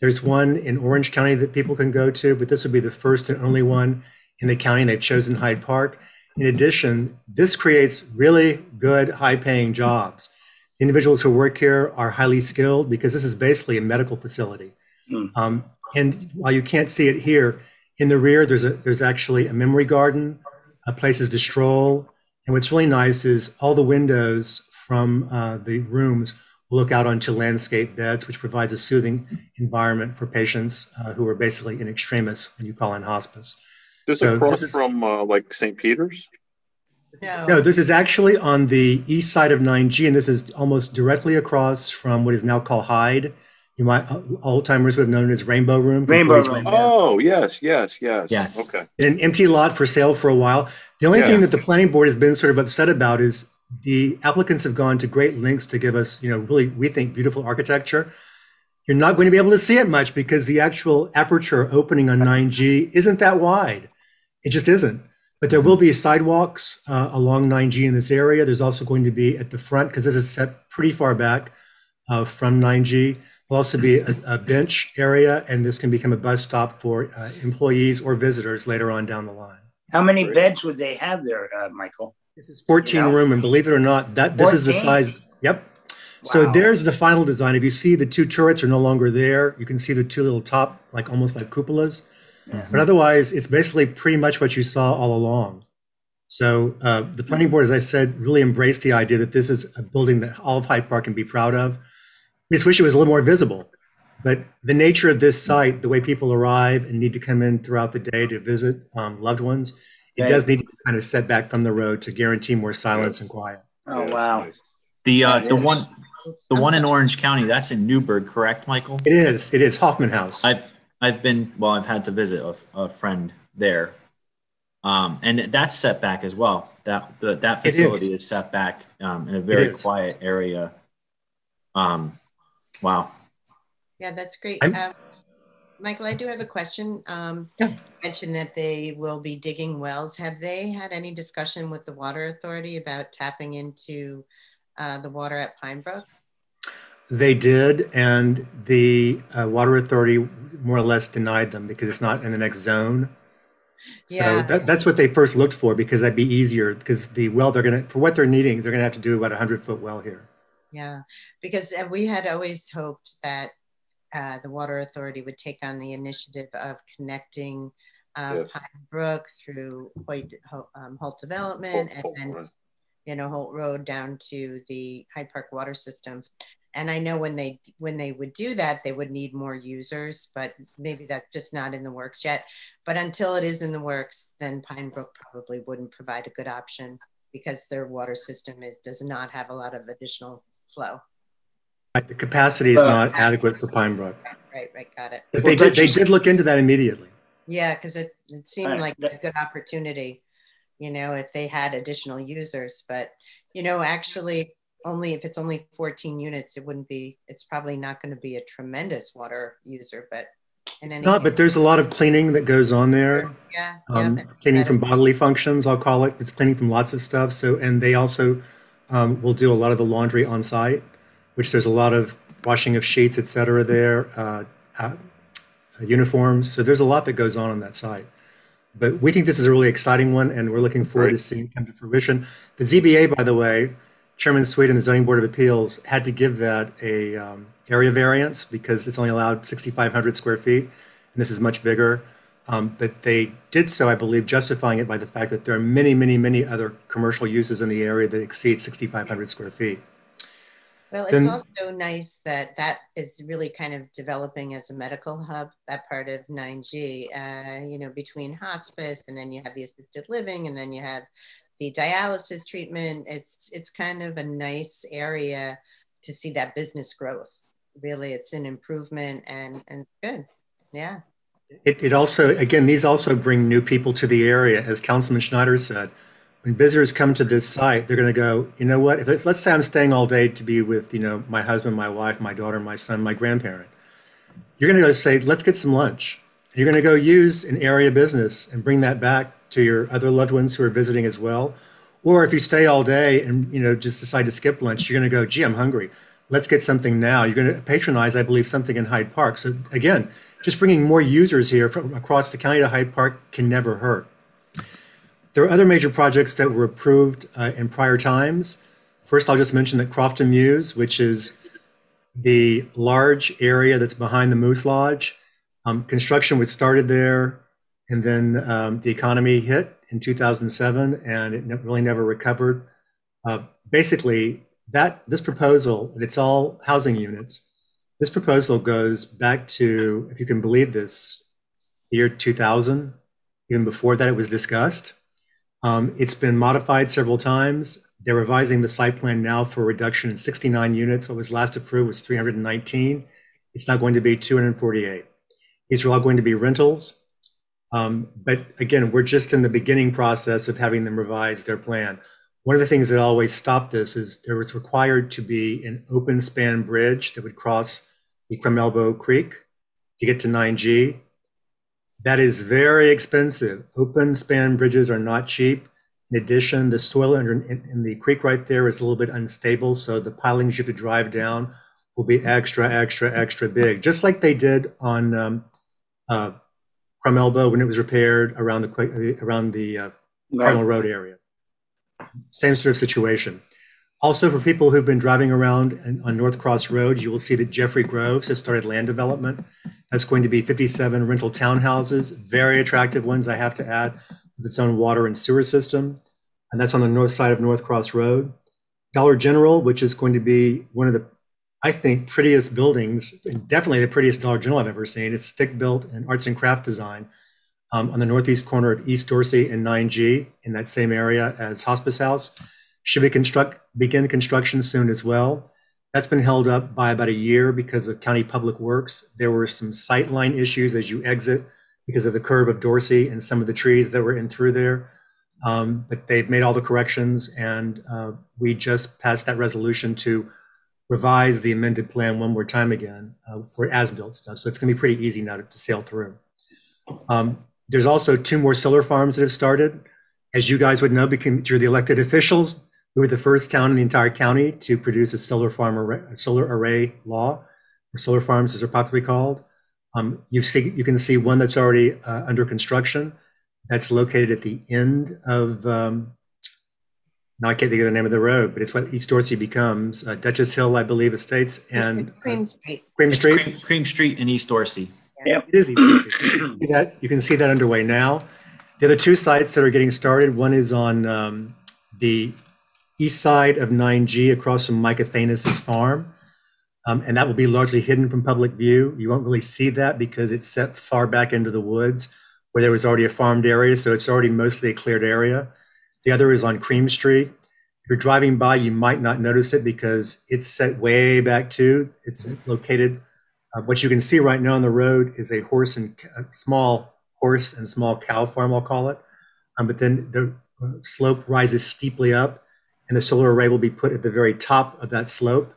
There's one in Orange County that people can go to, but this will be the first and only one in the county. They've chosen Hyde Park. In addition, this creates really good, high paying jobs. Individuals who work here are highly skilled because this is basically a medical facility. Hmm. Um, and while you can't see it here, in the rear, there's a there's actually a memory garden, uh, places to stroll. And what's really nice is all the windows from uh, the rooms look out onto landscape beds, which provides a soothing environment for patients uh, who are basically in extremis when you call in hospice. This So across this is- from uh, like St. Peter's? No. No, this is actually on the east side of 9G, and this is almost directly across from what is now called Hyde. You might uh, old timers would have known it as Rainbow Room. Rainbow Room. went. Oh, yes, yes, yes. Yes. Okay. an empty lot for sale for a while. The only Yeah. thing that the planning board has been sort of upset about is the applicants have gone to great lengths to give us, you know, really, we think, beautiful architecture. You're not going to be able to see it much because the actual aperture opening on 9G isn't that wide. It just isn't. But there will be sidewalks uh, along 9G in this area. There's also going to be at the front, because this is set pretty far back uh, from 9G. There'll also be a, a bench area, and this can become a bus stop for uh, employees or visitors later on down the line. How many beds would they have there, uh, Michael? This is 14 Yeah. room, and believe it or not, that this is the size. Yep. So there's the final design. If you see the two turrets are no longer there, you can see the two little top, like almost like cupolas. But otherwise, it's basically pretty much what you saw all along. So uh, the planning board, as I said, really embraced the idea that this is a building that all of Hyde Park can be proud of. We just wish it was a little more visible. But the nature of this site, the way people arrive and need to come in throughout the day to visit um, loved ones, it Right. does need to be kind of set back from the road to guarantee more silence and quiet. Oh, wow. The uh, the one the one in. Orange County, that's in Newburgh, correct, Michael? It is. It is Hoffman House. I've I've been well. I've had to visit a, a friend there, um, and that's set back as well. That the, that facility is. set back um, in a very quiet area. Um, wow. Yeah, that's great. Um, Michael, I do have a question. Um, Yeah. you Mentioned that they will be digging wells. Have they had any discussion with the water authority about tapping into uh, the water at Pine Brook? They did, and the uh, water authority more or less denied them because it's not in the next zone. So Yeah. that, that's what they first looked for because that'd be easier because the well they're gonna for what they're needing they're gonna have to do about a hundred foot well here. Yeah, because uh, we had always hoped that uh, the water authority would take on the initiative of connecting uh, Yes. Pine Brook through Hoyt, Ho- um, Holt Development Holt- and then, Holt, you know, Holt Road down to the Hyde Park water systems. And I know when they when they would do that, they would need more users, but maybe that's just not in the works yet. But until it is in the works, then Pine Brook probably wouldn't provide a good option because their water system is does not have a lot of additional flow. The capacity is Uh, not adequate for Pine Brook, Right, right, got it. but Well, they did they did look into that immediately. Yeah, because it, it seemed Right, like a good opportunity, you know, if they had additional users. But, you know, actually, only if it's only 14 units, it wouldn't be, it's probably not going to be a tremendous water user, but in any It's not, but there's a lot of cleaning that goes on there. yeah, um, yeah, cleaning from bodily functions, I'll call it. It's cleaning from lots of stuff. So, and they also um, will do a lot of the laundry on site, which there's a lot of washing of sheets, et cetera, there, uh, uh, uniforms. So there's a lot that goes on on that site. But we think this is a really exciting one, and we're looking forward to seeing it come to fruition. The ZBA, by the way, Chairman Sweet and the Zoning Board of Appeals had to give that a um, area variance because it's only allowed 6,500 square feet, and this is much bigger. Um, but they did so, I believe, justifying it by the fact that there are many, many, many other commercial uses in the area that exceed 6,500 square feet. Well, it's Then- also nice that that is really kind of developing as a medical hub, that part of 9G, uh, you know, between hospice and then you have the assisted living and then you have the dialysis treatment. It's, it's kind of a nice area to see that business growth. Really, it's an improvement and, and good. Yeah. It, it also, again, these also bring new people to the area, as Councilman Schneider said. When visitors come to this site, they're going to go, you know what? If it's, let's say I'm staying all day to be with, you know, my husband, my wife, my daughter, my son, my grandparent. You're going to go say, let's get some lunch. You're going to go use an area business and bring that back to your other loved ones who are visiting as well. Or if you stay all day and you know just decide to skip lunch, you're going to go, gee, I'm hungry. Let's get something now. You're going to patronize, I believe, something in Hyde Park. So again, just bringing more users here from across the county to Hyde Park can never hurt. There are other major projects that were approved uh, in prior times. First, I'll just mention that Crofton Mews, which is the large area that's behind the Moose Lodge, um, construction was started there, and then um, the economy hit in 2007, and it really never recovered. Uh, basically, that this proposal, it's all housing units. This proposal goes back to, if you can believe this, the year 2000. Even before that, it was discussed. Um, it's been modified several times. They're revising the site plan now for a reduction in 69 units. What was last approved was 319. It's now going to be 248. These are all going to be rentals. Um, but again, we're just in the beginning process of having them revise their plan. One of the things that always stopped this is there was required to be an open span bridge that would cross the Elbow Creek to get to 9G. That is very expensive. Open span bridges are not cheap. In addition, the soil in, in, the creek right there is a little bit unstable, so the pilings you have to drive down will be extra, extra, extra big, just like they did on um, uh, Crum Elbow when it was repaired around the around the uh, Cardinal Road area. Same sort of situation. Also, for people who've been driving around on North Cross Road, you will see that Jeffrey Groves has started land development. That's going to be 57 rental townhouses, very attractive ones, I have to add, with its own water and sewer system. And that's on the north side of North Cross Road. Dollar General, which is going to be one of the, I think, prettiest buildings, definitely the prettiest Dollar General I've ever seen. It's stick built and arts and craft design um, on the northeast corner of East Dorsey and 9G in that same area as Hospice House. Should be construct, begin construction soon as well. That's been held up by about a year because of County Public Works. There were some sightline issues as you exit because of the curve of Dorsey and some of the trees that were in through there. Um, but they've made all the corrections, and uh, we just passed that resolution to revise the amended plan one more time again uh, for as-built stuff. So it's going to be pretty easy now to, to sail through. Um, there's also two more solar farms that have started. As you guys would know, because you're the elected officials, we were the first town in the entire county to produce a solar farm array, solar array law, or solar farms as they're popularly called. Um, you see, you can see one that's already uh, under construction. That's located at the end of. Um, now I can't think of the name of the road, but it's what East Dorsey becomes uh, Duchess Hill, I believe, Estates and Cream Street. Cream It's Street. Cream, Cream Street in East Dorsey. It is East Dorsey. You can see that you can see that underway now. The other two sites that are getting started. One is on um, the east side of 9G across from Mike Athanas's farm. Um, and that will be largely hidden from public view. You won't really see that because it's set far back into the woods where there was already a farmed area. So it's already mostly a cleared area. The other is on Cream Street. If you're driving by, you might not notice it because it's set way back too. It's located. Uh, what you can see right now on the road is a horse and a small horse and small cow farm, I'll call it. Um, but then the uh, slope rises steeply up and the solar array will be put at the very top of that slope.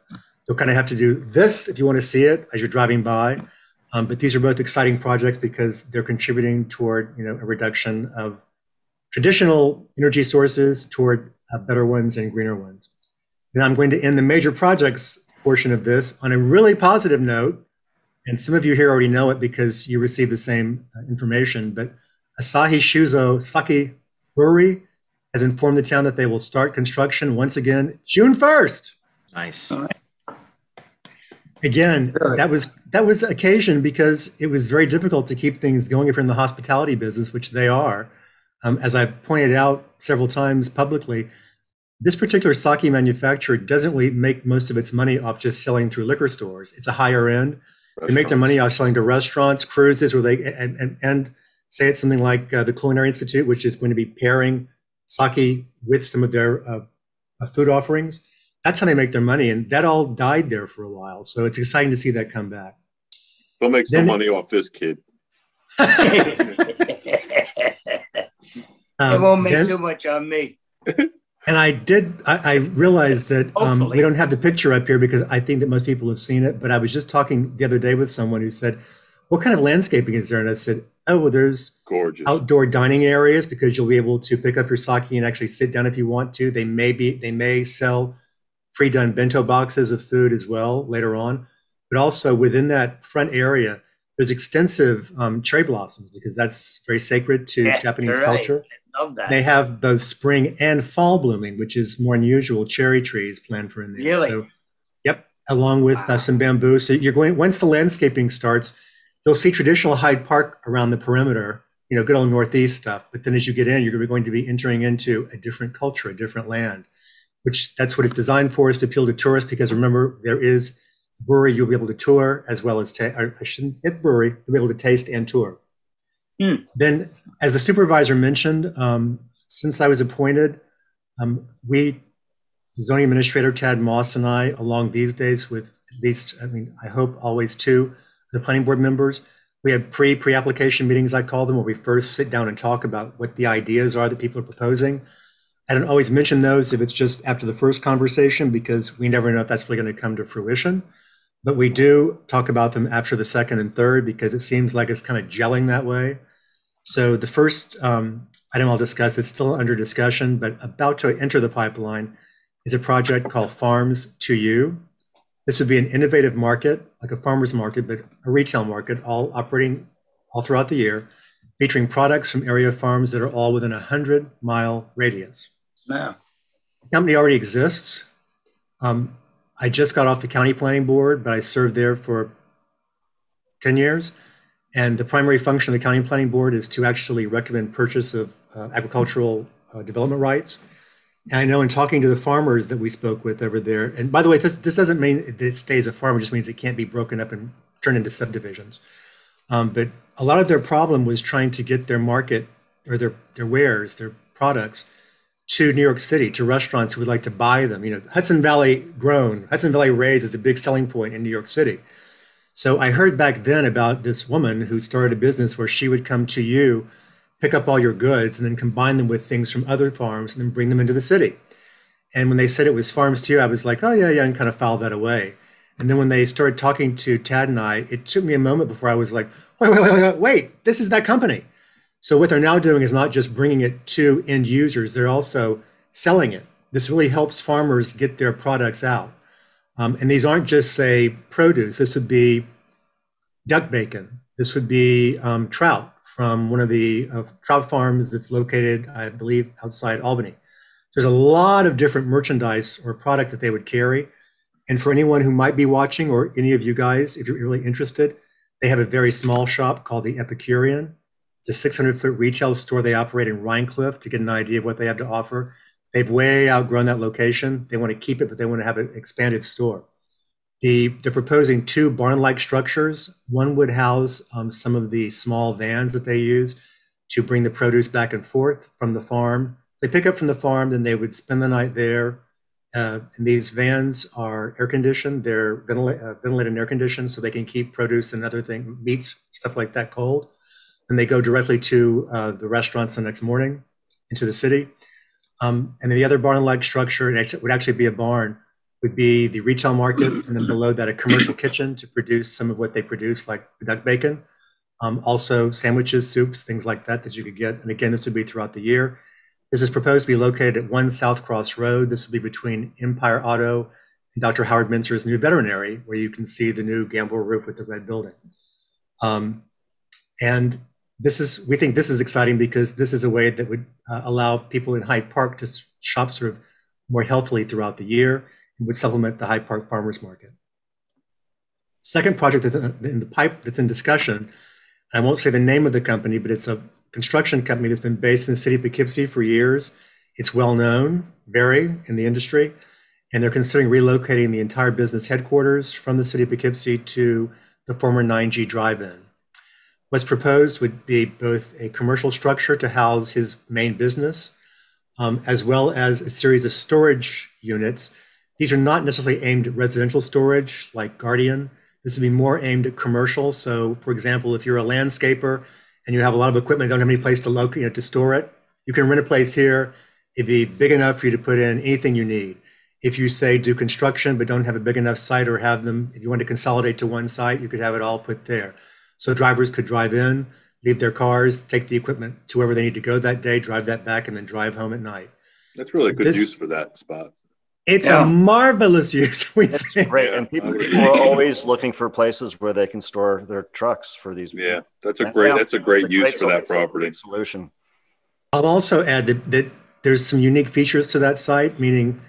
You'll kind of have to do this if you want to see it as you're driving by. Um, but these are both exciting projects because they're contributing toward you know a reduction of traditional energy sources toward uh, better ones and greener ones. And I'm going to end the major projects portion of this on a really positive note. And some of you here already know it because you received the same uh, information. But Asahi Shuzo Sake Brewery has informed the town that they will start construction once again June 1st. Nice. Again, Really? that was that was occasion because it was very difficult to keep things going if you're in the hospitality business, which they are. Um, as I've pointed out several times publicly, this particular sake manufacturer doesn't really make most of its money off just selling through liquor stores. It's a higher end. They make their money off selling to restaurants, cruises, where they and and, and say it's something like uh, the Culinary Institute, which is going to be pairing sake with some of their uh, uh, food offerings. That's how they make their money, and that all died there for a while. So it's exciting to see that come back. They'll make some Then- money off this kid. It Um, won't make then- too much on me. And I did, I, I realized that um, we don't have the picture up here because I think that most people have seen it. But I was just talking the other day with someone who said, what kind of landscaping is there? And I said, oh, well, there's Gorgeous. outdoor dining areas because you'll be able to pick up your sake and actually sit down if you want to. They may be they may sell pre-done bento boxes of food as well later on, but also within that front area, there's extensive um, cherry blossoms because that's very sacred to Yeah, Japanese right. culture. Love that. They have both spring and fall blooming, which is more unusual. Cherry trees planned for in there. Really? So, yep, along with uh, some bamboo. So you're going once the landscaping starts, you'll see traditional Hyde Park around the perimeter. You know, good old Northeast stuff. But then as you get in, you're going to be entering into a different culture, a different land, which that's what it's designed for, is to appeal to tourists. Because remember, there is brewery you'll be able to tour as well as ta- I shouldn't hit brewery. You'll be able to taste and tour. Hmm. Then, as the supervisor mentioned, um, since I was appointed, um, we, the zoning administrator Tad Moss and I, along these days with at least, I mean, I hope always two, the planning board members, we have pre pre application meetings, I call them, where we first sit down and talk about what the ideas are that people are proposing. I don't always mention those if it's just after the first conversation because we never know if that's really going to come to fruition. But we do talk about them after the second and third because it seems like it's kind of gelling that way. So the first um, item I'll discuss, it's still under discussion, but about to enter the pipeline is a project called Farms to You. This would be an innovative market, like a farmer's market, but a retail market, all operating all throughout the year, featuring products from area farms that are all within a 100 mile radius. No. The company already exists. Um, I just got off the county planning board, but I served there for 10 years. And the primary function of the county planning board is to actually recommend purchase of uh, agricultural uh, development rights. And I know in talking to the farmers that we spoke with over there, and by the way, this, this doesn't mean that it stays a farm, it just means it can't be broken up and turned into subdivisions. Um, but a lot of their problem was trying to get their market or their, their wares, their products to New York City, to restaurants who would like to buy them. You know, Hudson Valley grown, Hudson Valley raised is a big selling point in New York City. So I heard back then about this woman who started a business where she would come to you, pick up all your goods, and then combine them with things from other farms and then bring them into the city. And when they said it was farms to you, I was like, oh, yeah, yeah, and kind of filed that away. And then when they started talking to Tad and I, it took me a moment before I was like, wait, wait, wait, wait, wait, this is that company. So what they're now doing is not just bringing it to end users, they're also selling it. This really helps farmers get their products out. Um, and these aren't just, say, produce. This would be duck bacon. This would be um, trout from one of the uh, trout farms that's located, I believe, outside Albany. There's a lot of different merchandise or product that they would carry. And for anyone who might be watching, or any of you guys, if you're really interested, they have a very small shop called the Epicurean. It's a 600 foot retail store they operate in Rhinecliff to get an idea of what they have to offer. They've way outgrown that location. They want to keep it, but they want to have an expanded store. The, they're proposing two barn-like structures. One would house um, some of the small vans that they use to bring the produce back and forth from the farm. They pick up from the farm, then they would spend the night there. Uh, and these vans are air conditioned. They're uh, ventilated and air conditioned, so they can keep produce and other things, meats, stuff like that, cold. And they go directly to uh, the restaurants the next morning into the city. Um, and then the other barn-like structure, it would actually be a barn, would be the retail market, and then below that, a commercial kitchen to produce some of what they produce, like duck bacon. Um, also, sandwiches, soups, things like that that you could get. And again, this would be throughout the year. This is proposed to be located at One South Cross Road. This will be between Empire Auto and Dr. Howard Mintzer's new veterinary, where you can see the new gambrel roof with the red building. Um, and this is, we think this is exciting because this is a way that would uh, allow people in Hyde Park to shop sort of more healthily throughout the year and would supplement the Hyde Park Farmers Market. Second project that's in the pipe that's in discussion, I won't say the name of the company, but it's a construction company that's been based in the city of Poughkeepsie for years. It's well known, very in the industry, and they're considering relocating the entire business headquarters from the city of Poughkeepsie to the former 9G drive-in. What's proposed would be both a commercial structure to house his main business, um, as well as a series of storage units. These are not necessarily aimed at residential storage like Guardian. This would be more aimed at commercial. So, for example, if you're a landscaper and you have a lot of equipment, don't have any place to locate, you know, to store it, you can rent a place here. It'd be big enough for you to put in anything you need. If you say do construction but don't have a big enough site or have them, if you want to consolidate to one site, you could have it all put there. So drivers could drive in, leave their cars, take the equipment to wherever they need to go that day, drive that back, and then drive home at night. That's really good This- use for that spot. It's Yeah. a marvelous use. We It's think. great, and people, I people are always looking for places where they can store their trucks for these. Yeah, that's a That's- great, that's a It's great a use for that property. Solution. I'll also add that, that there's some unique features to that site, meaning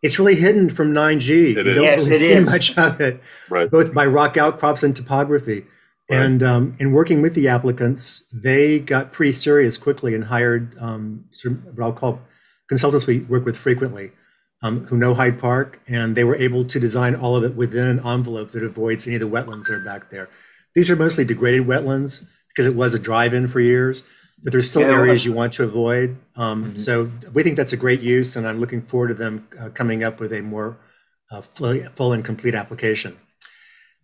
it's really hidden from 9G. It you is. don't Yes, really it see is. much of it, Right. both by rock outcrops and topography. Right. And um, in working with the applicants, they got pretty serious quickly and hired um, sort of what I'll call consultants we work with frequently um, who know Hyde Park, and they were able to design all of it within an envelope that avoids any of the wetlands that are back there. These are mostly degraded wetlands because it was a drive-in for years, but there's still Yeah, areas you want to avoid. Um, So we think that's a great use, and I'm looking forward to them uh, coming up with a more uh, full and complete application.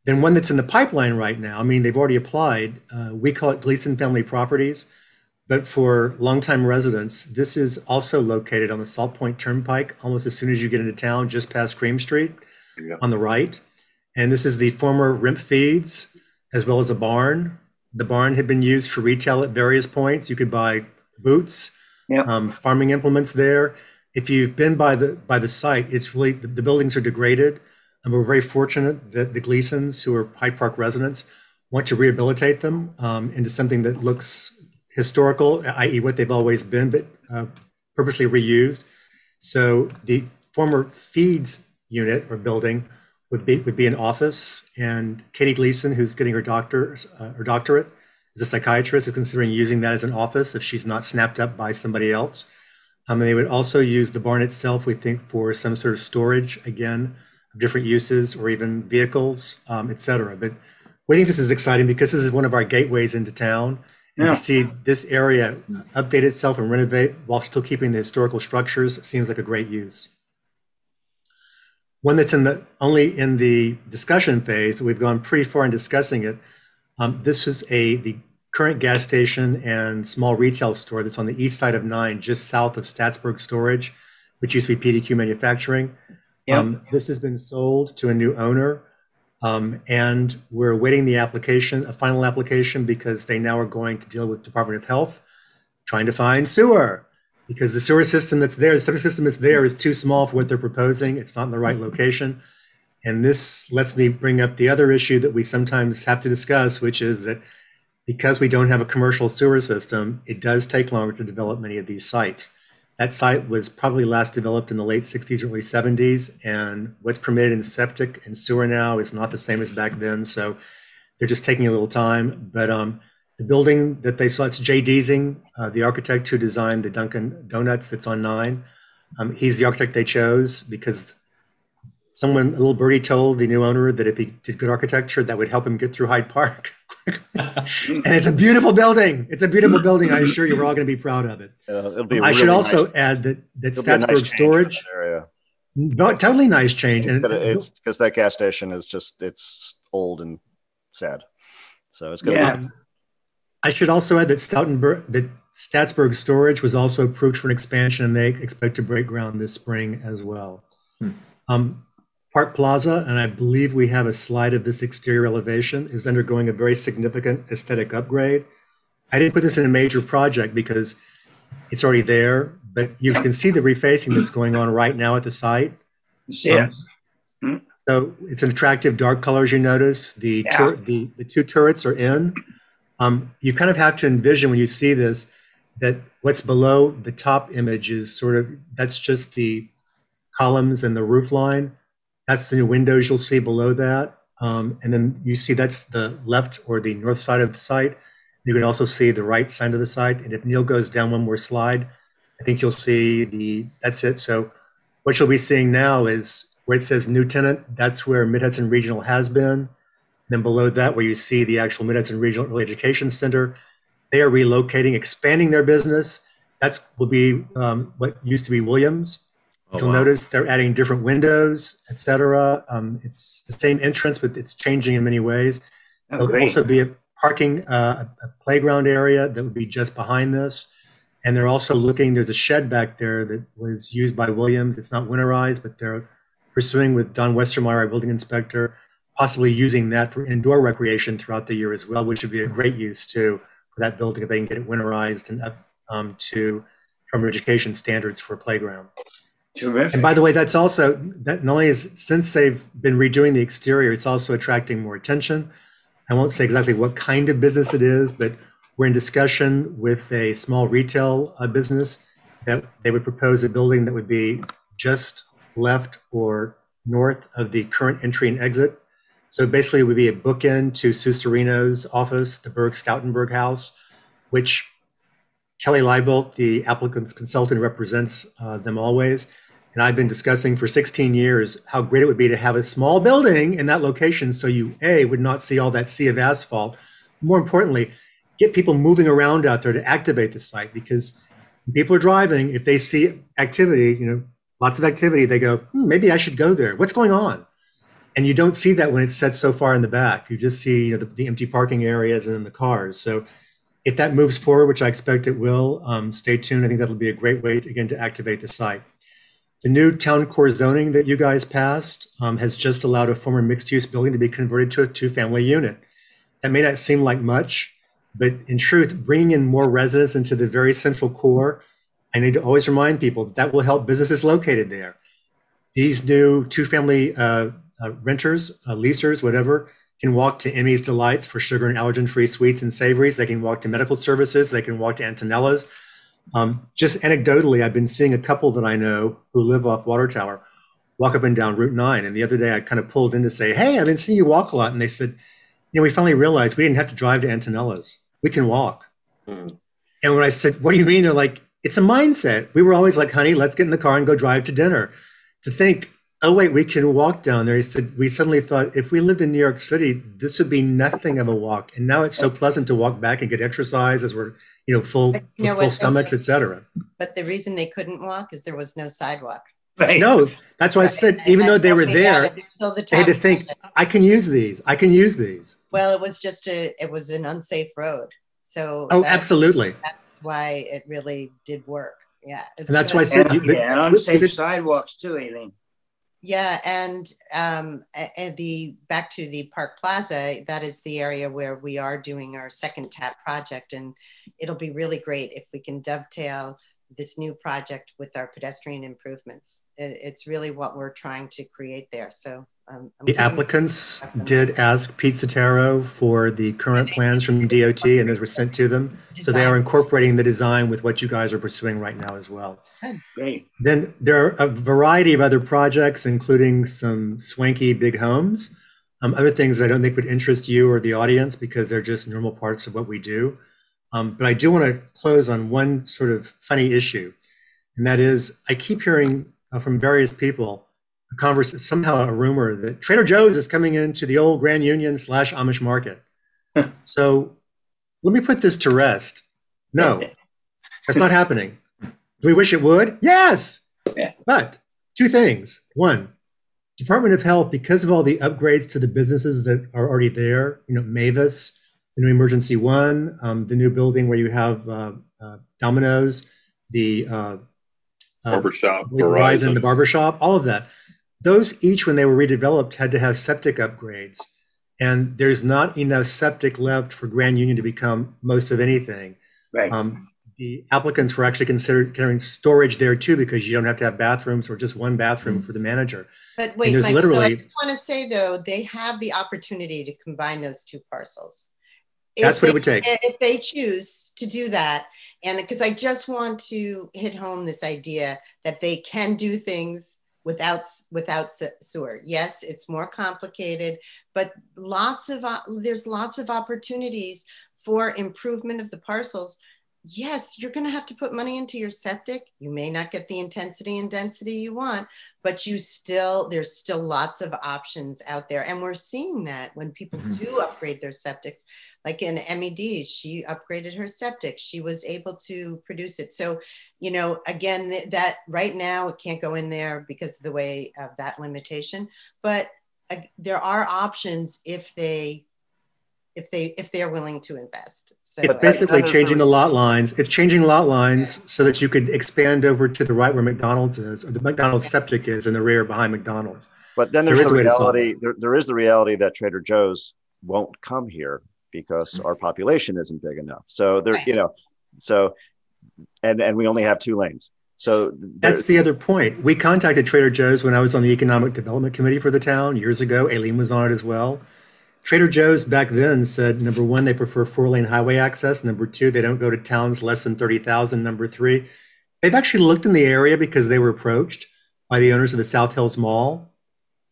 Then one that's in the pipeline right now, I mean, they've already applied. Uh, we call it Gleason Family Properties. But for longtime residents, this is also located on the Salt Point Turnpike, almost as soon as you get into town, just past Cream Street Yeah. on the right. And this is the former Rimp Feeds, as well as a barn. The barn had been used for retail at various points. You could buy boots, Yep. um, farming implements there. If you've been by the by the site, it's really the, the buildings are degraded. And we're very fortunate that the Gleasons, who are Hyde Park residents, want to rehabilitate them um, into something that looks historical, i.e., what they've always been, but uh, purposely reused. So the former feeds unit or building would be would be an office, and Katie Gleason, who's getting her doctor uh, her doctorate as a psychiatrist, is considering using that as an office if she's not snapped up by somebody else. Um, and they would also use the barn itself, we think, for some sort of storage again different uses or even vehicles, um, et cetera. But we think this is exciting because this is one of our gateways into town. And Yeah. to see this area update itself and renovate while still keeping the historical structures seems like a great use. One that's in the only in the discussion phase, but we've gone pretty far in discussing it. Um, this is a the current gas station and small retail store that's on the east side of nine, just south of Staatsburg Storage, which used to be PDQ Manufacturing. Yep. Um, this has been sold to a new owner. Um, and we're awaiting the application, a final application, because they now are going to deal with Department of Health, trying to find sewer. Because the sewer system that's there, the sewer system that's there is too small for what they're proposing. It's not in the right location. And this lets me bring up the other issue that we sometimes have to discuss, which is that because we don't have a commercial sewer system, it does take longer to develop many of these sites. That site was probably last developed in the late 60s, early 70s, and what's permitted in septic and sewer now is not the same as back then. So they're just taking a little time. But um, the building that they saw, it's Jay Deasing, uh, the architect who designed the Dunkin' Donuts that's on nine. Um, he's the architect they chose because someone, a little birdie told the new owner that if he did good architecture, that would help him get through Hyde Park. and it's a beautiful building. It's a beautiful building. I assure you, we're all going to be proud of it. Uh, it'll be. I really should also nice. add that that It'll be a nice Staatsburg change for Storage, that area. no, totally nice change. It's And gonna, it's because that gas station is just it's old and sad. So it's gonna Yeah. be I should also add that Stoutenburg, that Staatsburg Storage was also approved for an expansion, and they expect to break ground this spring as well. Hmm. Um, Park Plaza, and I believe we have a slide of this exterior elevation, is undergoing a very significant aesthetic upgrade. I didn't put this in a major project because it's already there, but you can see the refacing that's going on right now at the site. Yes. So it's an attractive dark color, as you notice. The, Yeah. the, the two turrets are in. Um, you kind of have to envision when you see this that what's below the top image is sort of that's just the columns and the roof line. That's the new windows you'll see below that. Um, and then you see that's the left or the north side of the site. You can also see the right side of the site. And if Neil goes down one more slide, I think you'll see the that's it. So what you'll be seeing now is where it says new tenant, that's where Mid Hudson Regional has been. Then below that, where you see the actual Mid Hudson Regional Early Education Center, they are relocating, expanding their business. That's will be um, what used to be Williams. Oh, You'll wow. notice they're adding different windows, et cetera. Um, it's the same entrance, but it's changing in many ways. Oh, There'll great. also be a parking, uh, a a playground area that would be just behind this. And they're also looking, there's a shed back there that was used by Williams. It's not winterized, but they're pursuing with Don Westermeyer, our building inspector, possibly using that for indoor recreation throughout the year as well, which would be a great use too for that building if they can get it winterized and up um, to from education standards for a playground. Terrific. And by the way, that's also that not only is since they've been redoing the exterior, it's also attracting more attention. I won't say exactly what kind of business it is, but we're in discussion with a small retail uh, business that they would propose a building that would be just left or north of the current entry and exit. So basically, it would be a bookend to Sue Serino's office, the Berg Stoutenburgh House, which Kelly Libolt, the applicant's consultant, represents uh, them always. And I've been discussing for 16 years how great it would be to have a small building in that location so you, A, would not see all that sea of asphalt. More importantly, get people moving around out there to activate the site because people are driving, if they see activity, you know, lots of activity, they go, hmm, maybe I should go there. What's going on? And you don't see that when it's set so far in the back. You just see you know, the, the empty parking areas and then the cars. So if that moves forward, which I expect it will, um, stay tuned. I think that'll be a great way, to, again, to activate the site. The new town core zoning that you guys passed um, has just allowed a former mixed use building to be converted to a two family unit. That may not seem like much, but in truth, bringing in more residents into the very central core, I need to always remind people that, that will help businesses located there. These new two family uh, uh, renters, uh, leasers, whatever, can walk to Emmy's Delights for sugar and allergen free sweets and savories. They can walk to medical services. They can walk to Antonella's um, just anecdotally, I've been seeing a couple that I know who live off Water Tower walk up and down Route 9. And the other day I kind of pulled in to say, Hey, I've been seeing you walk a lot. And they said, You know, we finally realized we didn't have to drive to Antonella's. We can walk. Mm. And when I said, What do you mean? They're like, It's a mindset. We were always like, Honey, let's get in the car and go drive to dinner. To think, Oh, wait, we can walk down there. He said, We suddenly thought if we lived in New York City, this would be nothing of a walk. And now it's so pleasant to walk back and get exercise as we're you know, full you know full stomachs, etc. But the reason they couldn't walk is there was no sidewalk. Right. No, that's why I said even though they were there, the they had to think, I can use these. I can use these. Well, it was just a, it was an unsafe road. So oh, that's, absolutely. That's why it really did work. Yeah, and that's why I said, and, you, yeah, and unsafe sidewalks too, Aileen. Yeah, and um, and the back to the Park Plaza, that is the area where we are doing our second TAP project, and it'll be really great if we can dovetail this new project with our pedestrian improvements. It, it's really what we're trying to create there. So um, the applicants did ask Pete Sotero for the current plans from DOT, and those were sent to them. So they are incorporating the design with what you guys are pursuing right now as well. Great. Then there are a variety of other projects, including some swanky big homes, um, other things I don't think would interest you or the audience because they're just normal parts of what we do. Um, but I do want to close on one sort of funny issue, and that is I keep hearing uh, from various people a conversation, somehow a rumor that Trader Joe's is coming into the old Grand Union slash Amish market. so let me put this to rest. No, that's not happening. Do we wish it would? Yes. Yeah. But two things. One, Department of Health, because of all the upgrades to the businesses that are already there, you know, Mavis, the new Emergency One, um, the new building where you have uh, uh, Domino's, the uh, uh barbershop, Verizon, the barbershop, all of that those each, when they were redeveloped, had to have septic upgrades. And there's not enough septic left for Grand Union to become most of anything. Right. Um, the applicants were actually considering storage there too, because you don't have to have bathrooms or just one bathroom mm-hmm. for the manager. But wait, Mike, literally. So I want to say though, they have the opportunity to combine those two parcels. That's if what they, it would take. If they choose to do that, and because I just want to hit home this idea that they can do things without without sewer. Yes, it's more complicated, but lots of uh, there's lots of opportunities for improvement of the parcels. Yes, you're going to have to put money into your septic. You may not get the intensity and density you want, but you still there's still lots of options out there, and we're seeing that when people mm-hmm. do upgrade their septics like in MEDs, she upgraded her septic. She was able to produce it. So, you know, again, th- that right now it can't go in there because of the way of that limitation. But uh, there are options if they, if they, if they're willing to invest. So, it's basically changing the lot lines. It's changing lot lines yeah. so that you could expand over to the right where McDonald's is, or the McDonald's septic is in the rear behind McDonald's. But then There there's the a way to solve reality. There, there is the reality that Trader Joe's won't come here because mm-hmm. our population isn't big enough. So there, you know, so and and we only have two lanes. So there- That's the other point. We contacted Trader Joe's when I was on the Economic Development Committee for the town years ago. Aileen was on it as well. Trader Joe's back then said, number one, they prefer four lane highway access. Number two, they don't go to towns less than 30,000. Number three, they've actually looked in the area because they were approached by the owners of the South Hills Mall.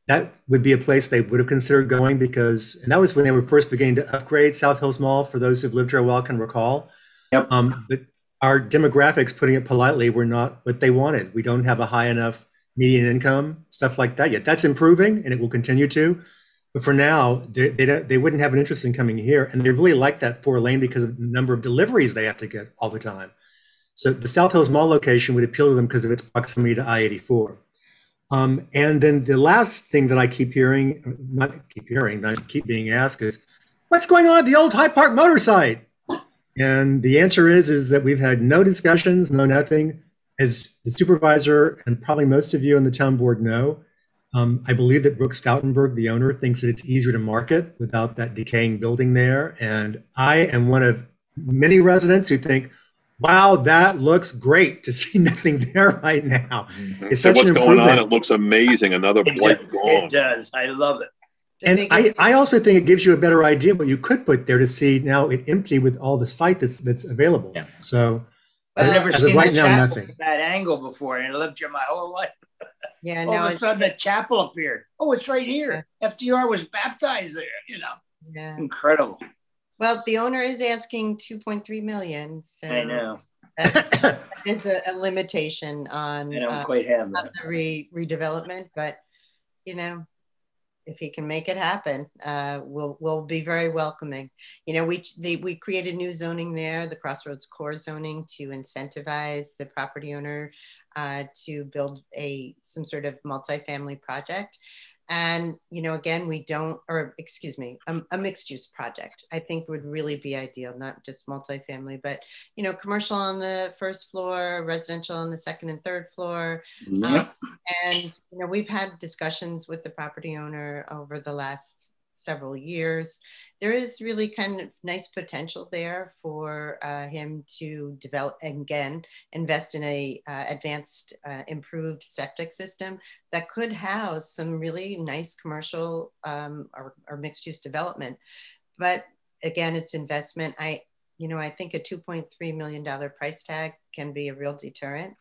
That would be a place they would have considered going because, and that was when they were first beginning to upgrade South Hills Mall for those who've lived here a while can recall. Yep. Um, but our demographics, putting it politely, were not what they wanted. We don't have a high enough median income, stuff like that yet. That's improving and it will continue to. But for now, they, they, wouldn't have an interest in coming here. And they really like that four lane because of the number of deliveries they have to get all the time. So the South Hills Mall location would appeal to them because of its proximity to I 84. Um, and then the last thing that I keep hearing, not keep hearing, I keep being asked is, what's going on at the old Hyde Park motor site? And the answer is, is that we've had no discussions, no nothing. As the supervisor and probably most of you on the town board know, um, I believe that Brooke Stoutenburgh, the owner, thinks that it's easier to market without that decaying building there. And I am one of many residents who think, wow, that looks great to see nothing there right now. It's And such what's an going on? It looks amazing. Another It blight does, it does. I love it. And I, I also think it gives you a better idea what you could put there to see now it empty with all the site that's that's available. Yeah. So I've never as of seen right a now, nothing. that angle before, and I lived here my whole life. Yeah, All no, of a sudden, a chapel appeared. Oh, it's right here. FDR was baptized there. You know, yeah. incredible. Well, the owner is asking 2.3 million, so I know. that's, a, a limitation on, I uh, quite have on that. the re, redevelopment, but you know, if he can make it happen, uh, we'll we'll be very welcoming. You know, we they, we created new zoning there, the Crossroads Core zoning, to incentivize the property owner uh, to build a some sort of multifamily project. And you know, again, we don't, or excuse me, a, a mixed use project. I think would really be ideal, not just multifamily, but you know, commercial on the first floor, residential on the second and third floor, Yep. and you know, we've had discussions with the property owner over the last several years. There is really kind of nice potential there for uh, him to develop again, invest in a uh, advanced, uh, improved septic system that could house some really nice commercial um, or, or mixed use development. But again, it's investment. I, you know, I think a 2.3 million dollar price tag can be a real deterrent.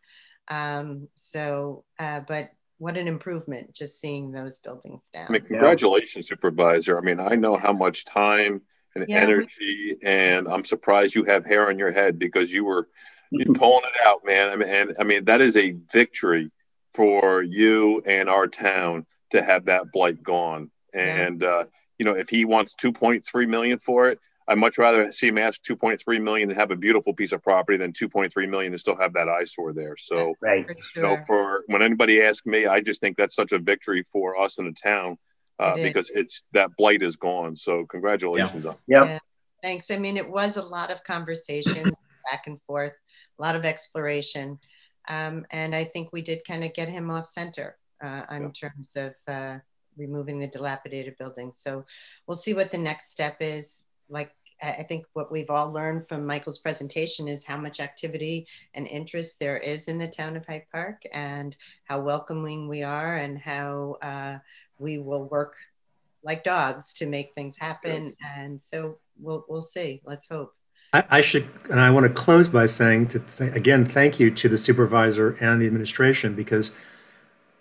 Um, so, uh, but what an improvement just seeing those buildings down. I mean, congratulations, Supervisor. I mean, I know how much time and Yeah. energy, and I'm surprised you have hair on your head because you were you're pulling it out, man. I mean, and I mean that is a victory for you and our town to have that blight gone. Yeah. And uh, you know, if he wants 2.3 million for it, I'd much rather see him ask 2.3 million and have a beautiful piece of property than 2.3 million and still have that eyesore there. So. Right. For you know, for when anybody asks me, I just think that's such a victory for us in the town uh, It is. because it's that blight is gone. So congratulations. on Yep. Yeah. Thanks. I mean, it was a lot of conversation back and forth, a lot of exploration. Um, and I think we did kind of get him off center uh, in Yeah. terms of uh, removing the dilapidated building. So we'll see what the next step is. Like, I I think what we've all learned from Michael's presentation is how much activity and interest there is in the town of Hyde Park and how welcoming we are and how uh, we will work like dogs to make things happen. And so we'll we'll see. Let's hope. I, I should, and I want to close by saying to say, again, thank you to the supervisor and the administration because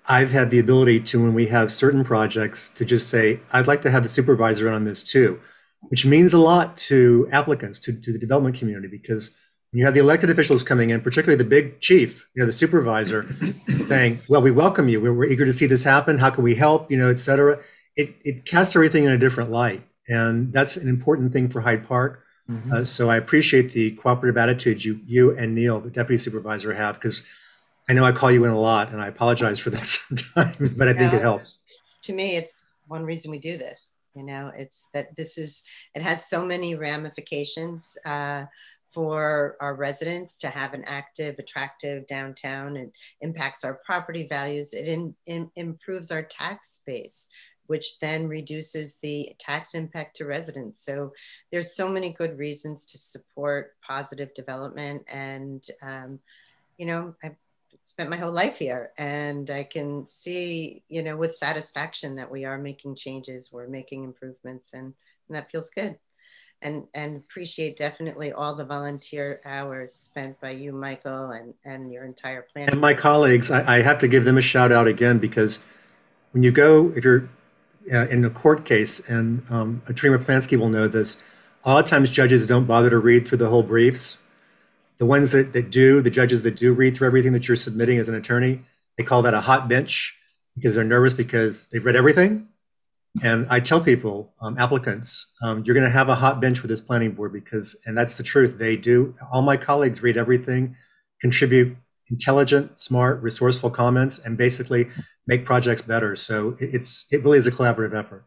I've had the ability to, when we have certain projects, to just say, I'd like to have the supervisor on this too, which means a lot to applicants, to, to the development community, because you have the elected officials coming in, particularly the big chief, you know, the supervisor, saying, well, we welcome you. We're, we're eager to see this happen. How can we help? You know, et cetera. It, it casts everything in a different light. And that's an important thing for Hyde Park. Mhm. Uh, so I appreciate the cooperative attitude you, you and Neil, the deputy supervisor, have because I know I call you in a lot, and I apologize for that sometimes, but I think it helps. To me, it's one reason we do this. You know, it's that this is it has so many ramifications uh, for our residents to have an active, attractive downtown. It impacts our property values. It in, in, improves our tax base, which then reduces the tax impact to residents. So there's so many good reasons to support positive development. And, um, you know, I've spent my whole life here and I can see, you know, with satisfaction that we are making changes, we're making improvements and, and that feels good and and appreciate definitely all the volunteer hours spent by you, Michael, and and your entire plan. And my colleagues, I, I, have to give them a shout out again because when you go, if you're uh, in a court case, and um, Trina Plansky will know this, a lot of times judges don't bother to read through the whole briefs. The ones that, that do, the judges that do read through everything that you're submitting as an attorney, they call that a hot bench because they're nervous because they've read everything and I tell people, um, applicants, um, you're going to have a hot bench with this planning board because, and that's the truth, they do. All my colleagues read everything, contribute intelligent, smart, resourceful comments, and basically make projects better. So it's it really is a collaborative effort.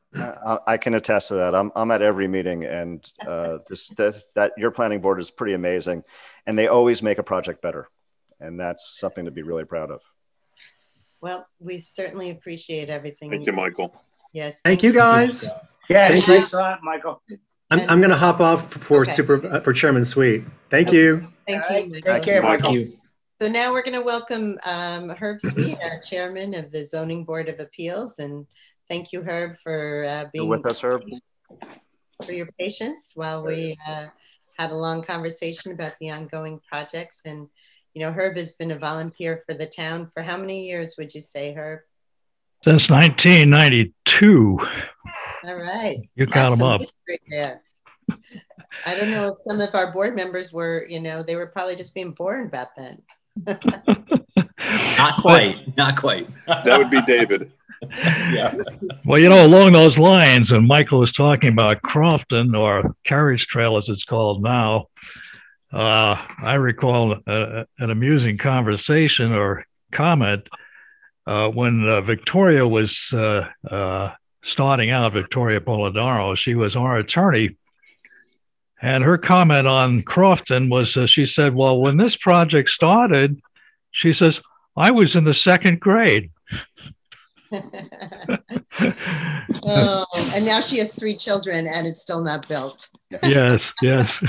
I, can attest to that. I'm I'm at every meeting, and uh, this that, that your planning board is pretty amazing, and they always make a project better, and that's something to be really proud of. Well, we certainly appreciate everything. Thank you, Michael. Yes. Thank you, guys. Yes, Thank thanks a lot, Michael. I'm, I'm going to hop off for Okay. super uh, for Chairman Sweet. Thank you. Thank All right, you. take Michael. Thank Michael. you. So now we're going to welcome um, Herb Sweet, our chairman of the Zoning Board of Appeals. And thank you, Herb, for uh, You're being with us, Herb. for your patience while we uh, had a long conversation about the ongoing projects. And, you know, Herb has been a volunteer for the town for how many years would you say, Herb? Since 1992, All right. you That's count them some up. history. I don't know if some of our board members were, you know, they were probably just being born back then. Not quite. Not quite. That would be David. yeah. Well, you know, along those lines, and Michael was talking about Crofton or Carriage Trail as it's called now. Uh, I recall a, an amusing conversation or comment uh, when uh, Victoria was uh, uh, starting out, Victoria Polidoro. She was our attorney. And her comment on Crofton was uh, she said, Well, when this project started, she says, I was in the second grade. Oh, and now she has three children and it's still not built. yes, yes.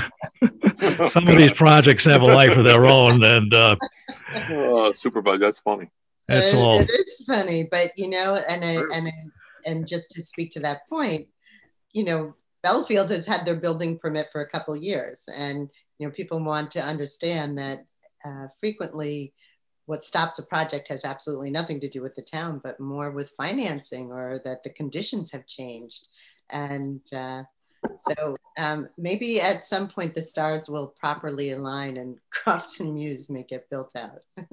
Some of these projects have a life of their own, and uh, Oh, Superbug, that's funny. that's It- all. It is funny, but you know, and I, and I- and just to speak to that point, you know, Bellefield has had their building permit for a couple years, and you know, people want to understand that uh, frequently, what stops a project has absolutely nothing to do with the town, but more with financing or that the conditions have changed, and. Uh, so um, maybe at some point the stars will properly align and Crofton Muse may get built out.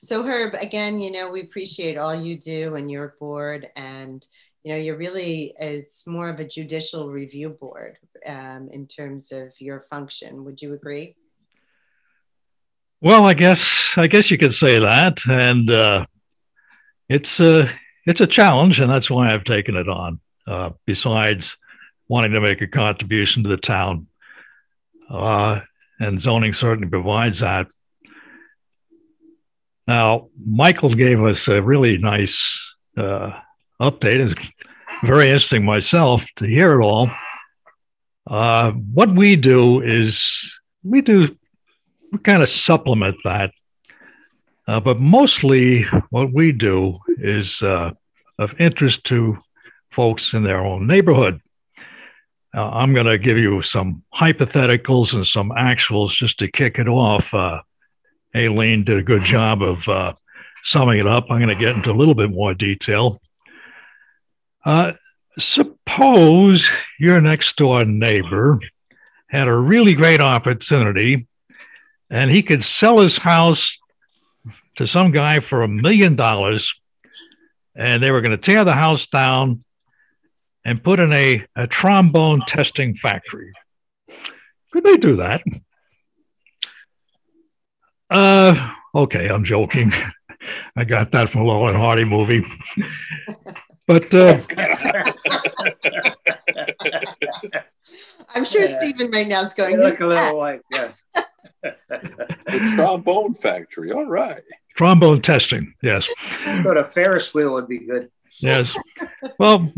So Herb, again, you know, we appreciate all you do and your board and, you know, you're really, it's more of a judicial review board um, in terms of your function. Would you agree? Well, I guess I guess you could say that, and uh, it's a it's a challenge, and that's why I've taken it on. Uh, besides wanting to make a contribution to the town, uh, and zoning certainly provides that. Now, Michael gave us a really nice uh, update. It's very interesting myself to hear it all. Uh, what we do is we do we kind of supplement that, uh, but mostly what we do is uh, of interest to folks in their own neighborhood. Uh, I'm going to give you some hypotheticals and some actuals just to kick it off. Uh, Aileen did a good job of uh, summing it up. I'm going to get into a little bit more detail. Uh, suppose your next door neighbor had a really great opportunity and he could sell his house to some guy for a million dollars and they were going to tear the house down and put in a, a trombone testing factory. Could they do that? Uh, okay, I'm joking. I got that from a Laurel and Hardy movie. But uh, I'm sure Yeah. Stephen right now is They going, look a little like, yeah. The trombone factory. All right. Trombone testing, yes. Thought a Ferris wheel would be good. Yes. Well,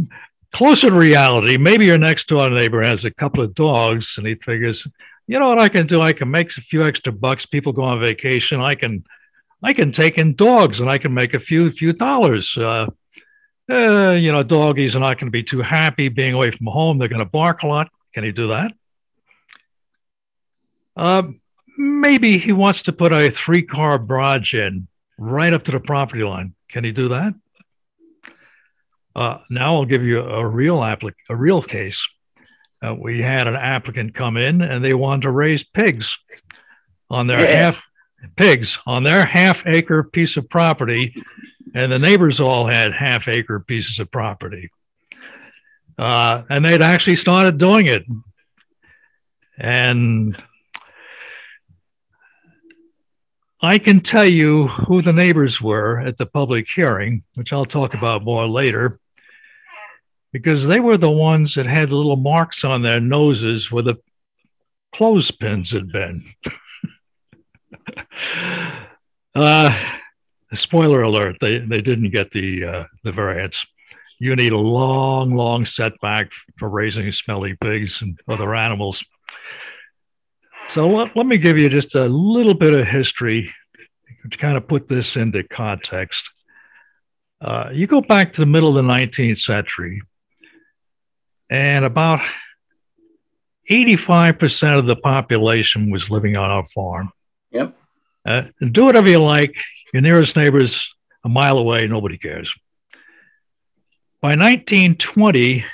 closer to reality, maybe your next door neighbor has a couple of dogs and he figures, you know what I can do? I can make a few extra bucks. People go on vacation. I can, I can take in dogs and I can make a few, few dollars. Uh, uh, you know, doggies are not going to be too happy being away from home. They're going to bark a lot. Can he do that? Uh, maybe he wants to put a three car barrage in right up to the property line. Can he do that? Uh, now I'll give you a real applic- a real case. Uh, we had an applicant come in and they wanted to raise pigs on their Yeah. half pigs on their half acre piece of property, and the neighbors all had half acre pieces of property. Uh, and they'd actually started doing it. And I can tell you who the neighbors were at the public hearing, which I'll talk about more later, because they were the ones that had little marks on their noses where the clothespins had been. uh, spoiler alert: they they didn't get the uh, the variance. You need a long, long setback for raising smelly pigs and other animals. So let, let me give you just a little bit of history to kind of put this into context. Uh, you go back to the middle of the 19th century, and about 85% of the population was living on a farm. Yep. Uh, do whatever you like. Your nearest neighbor's a mile away, nobody cares. By 1920,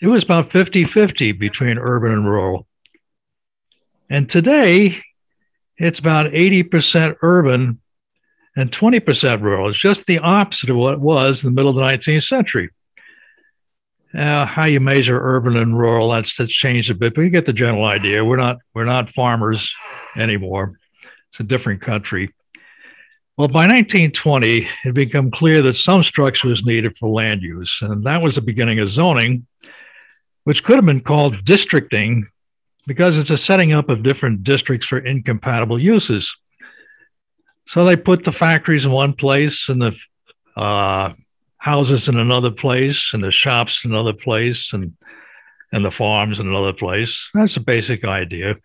it was about 50 50 between urban and rural. And today, it's about 80% urban and 20% rural. It's just the opposite of what it was in the middle of the 19th century. Uh, how you measure urban and rural, that's, that's changed a bit, but you get the general idea. We're not, we're not farmers anymore. It's a different country. Well, by 1920, it had become clear that some structure was needed for land use, and that was the beginning of zoning, which could have been called districting because it's a setting up of different districts for incompatible uses. So they put the factories in one place and the uh, houses in another place and the shops in another place and, and the farms in another place. That's the basic idea.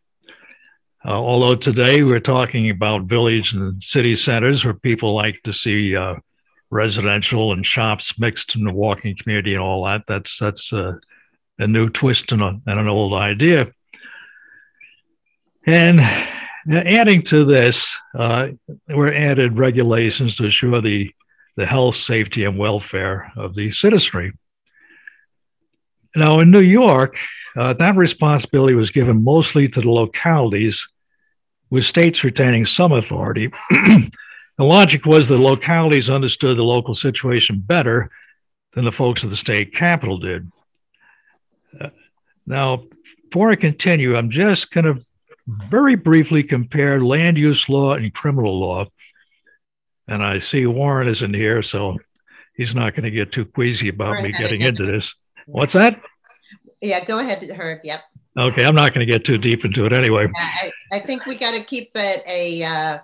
Uh, although today we're talking about village and city centers where people like to see uh, residential and shops mixed in the walking community and all that. That's that's a new twist and an old idea. And adding to this, uh, were added regulations to assure the, the health, safety, and welfare of the citizenry. Now, in New York, uh, that responsibility was given mostly to the localities, with states retaining some authority. the logic was the localities understood the local situation better than the folks of the state capital did. Uh, now, before I continue, I'm just going to very briefly compare land use law and criminal law. And I see Warren isn't here, so he's not going to get too queasy about Warren me getting into this. What's that? Yeah, go ahead, Herb. Yep. Okay, I'm not going to get too deep into it anyway. I, I think we got to keep it a, uh,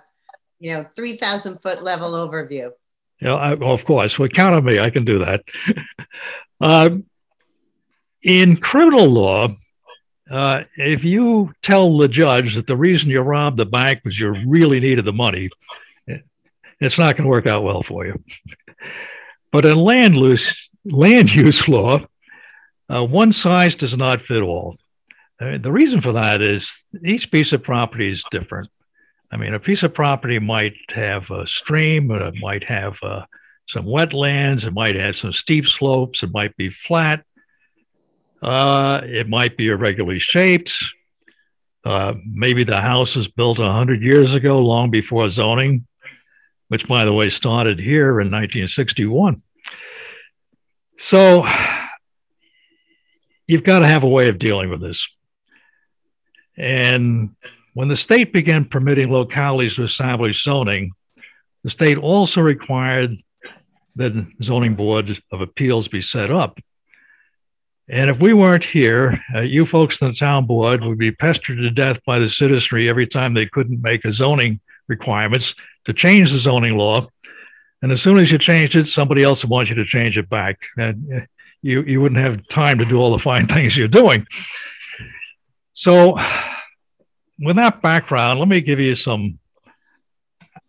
you know, 3,000 foot level overview. Yeah, I, well, of course, well, count on me. I can do that. uh, in criminal law, uh, if you tell the judge that the reason you robbed the bank was you really needed the money, it's not going to work out well for you. But in land use, land use law, uh, one size does not fit all. Uh, the reason for that is each piece of property is different. I mean, a piece of property might have a stream, it might have uh, some wetlands, it might have some steep slopes, it might be flat, uh, it might be irregularly shaped. Uh, maybe the house was built 100 years ago, long before zoning, which, by the way, started here in 1961. So you've got to have a way of dealing with this. And when the state began permitting localities to establish zoning, the state also required that zoning board of appeals be set up. And if we weren't here, uh, you folks in the town board would be pestered to death by the citizenry every time they couldn't make a zoning requirements to change the zoning law. And as soon as you changed it, somebody else would want you to change it back. And uh, you, you wouldn't have time to do all the fine things you're doing. So, with that background, let me give you some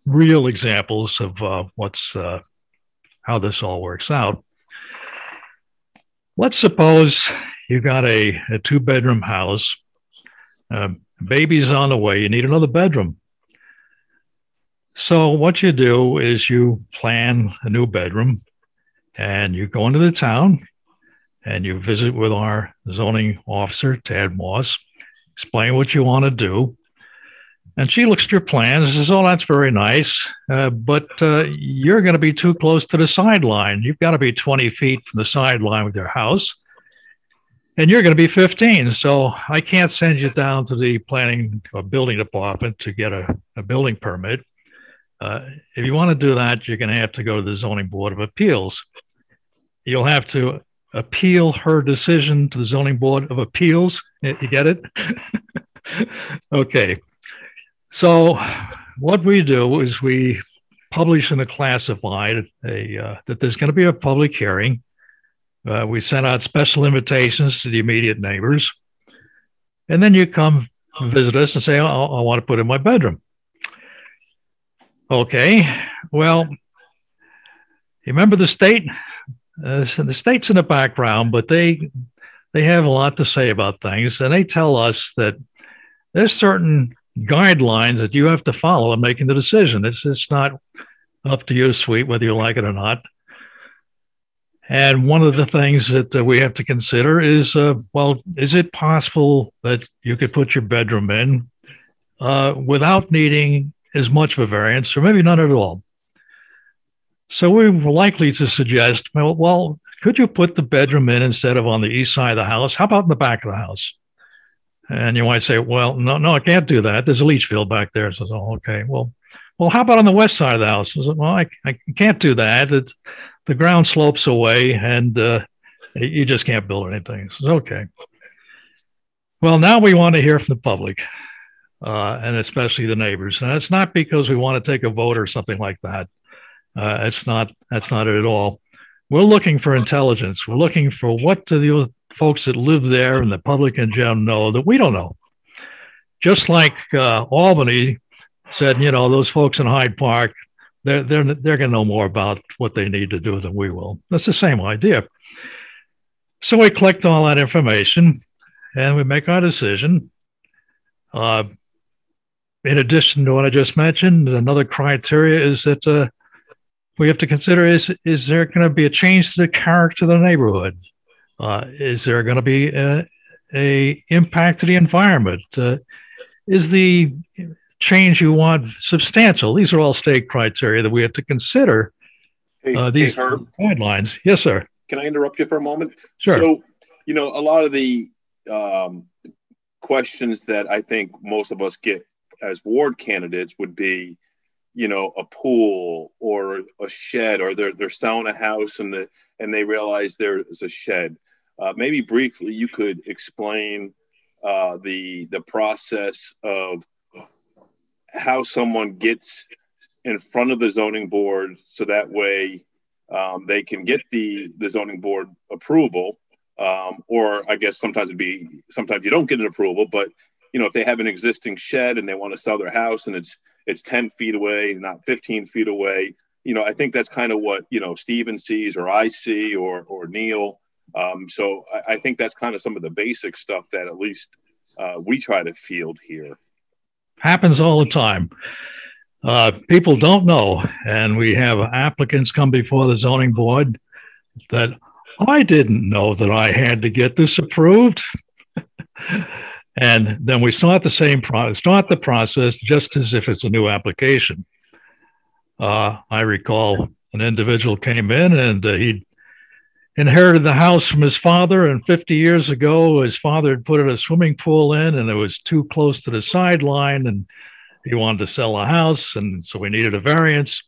real examples of uh, what's uh, how this all works out. Let's suppose you got a, a two bedroom house, uh, baby's on the way, you need another bedroom. So, what you do is you plan a new bedroom and you go into the town and you visit with our zoning officer, Tad Moss, explain what you want to do. And she looks at your plans and says, Oh, that's very nice, uh, but uh, you're going to be too close to the sideline. You've got to be 20 feet from the sideline with your house. And you're going to be 15. So I can't send you down to the planning or building department to get a, a building permit. Uh, if you want to do that, you're going to have to go to the Zoning Board of Appeals. You'll have to appeal her decision to the Zoning Board of Appeals. You get it? okay. So what we do is we publish in the classified a, uh, that there's going to be a public hearing. Uh, we send out special invitations to the immediate neighbors. And then you come visit us and say, oh, I want to put in my bedroom. Okay, well, remember the state? Uh, so the state's in the background, but they they have a lot to say about things, and they tell us that there's certain guidelines that you have to follow in making the decision. It's it's not up to you, sweet, whether you like it or not. And one of the things that uh, we have to consider is, uh, well, is it possible that you could put your bedroom in uh, without needing as much of a variance, or maybe none at all? So we were likely to suggest, well, well, could you put the bedroom in instead of on the east side of the house? How about in the back of the house? And you might say, well, no, no, I can't do that. There's a leach field back there. So, oh, okay. Well, well, how about on the west side of the house? I said, well, I, I can't do that. It's, the ground slopes away and uh, you just can't build anything. So, okay. Well, now we want to hear from the public, uh, and especially the neighbors. And it's not because we want to take a vote or something like that. Uh, it's not. That's not it at all. We're looking for intelligence. We're looking for what do the folks that live there and the public in general know that we don't know. Just like uh, Albany said, you know, those folks in Hyde Park, they're they're they're going to know more about what they need to do than we will. That's the same idea. So we collect all that information, and we make our decision. Uh, in addition to what I just mentioned, another criteria is that uh, we have to consider is is there going to be a change to the character of the neighborhood? Uh, is there going to be a, a, impact to the environment? Uh, is the change you want substantial? These are all state criteria that we have to consider. Hey, uh, these hey, Herb, guidelines. Yes, sir. Can I interrupt you for a moment? Sure. So, you know, a lot of the um, questions that I think most of us get as ward candidates would be, you know a pool or a shed or they're they're selling a house and the and they realize there's a shed uh, maybe briefly you could explain uh, the the process of how someone gets in front of the zoning board so that way um, they can get the the zoning board approval um, or i guess sometimes it'd be sometimes you don't get an approval but you know if they have an existing shed and they want to sell their house and it's it's 10 feet away, not 15 feet away. You know, I think that's kind of what, you know, Steven sees or I see or, or Neil. Um, so I, I, think that's kind of some of the basic stuff that at least uh, we try to field here. Happens all the time. Uh, people don't know, and we have applicants come before the zoning board that I didn't know that I had to get this approved. And then we start the same pro- start the process just as if it's a new application. Uh, I recall an individual came in and uh, he inherited the house from his father, and 50 years ago, his father had put a swimming pool in, and it was too close to the sideline, and he wanted to sell the house, and so we needed a variance.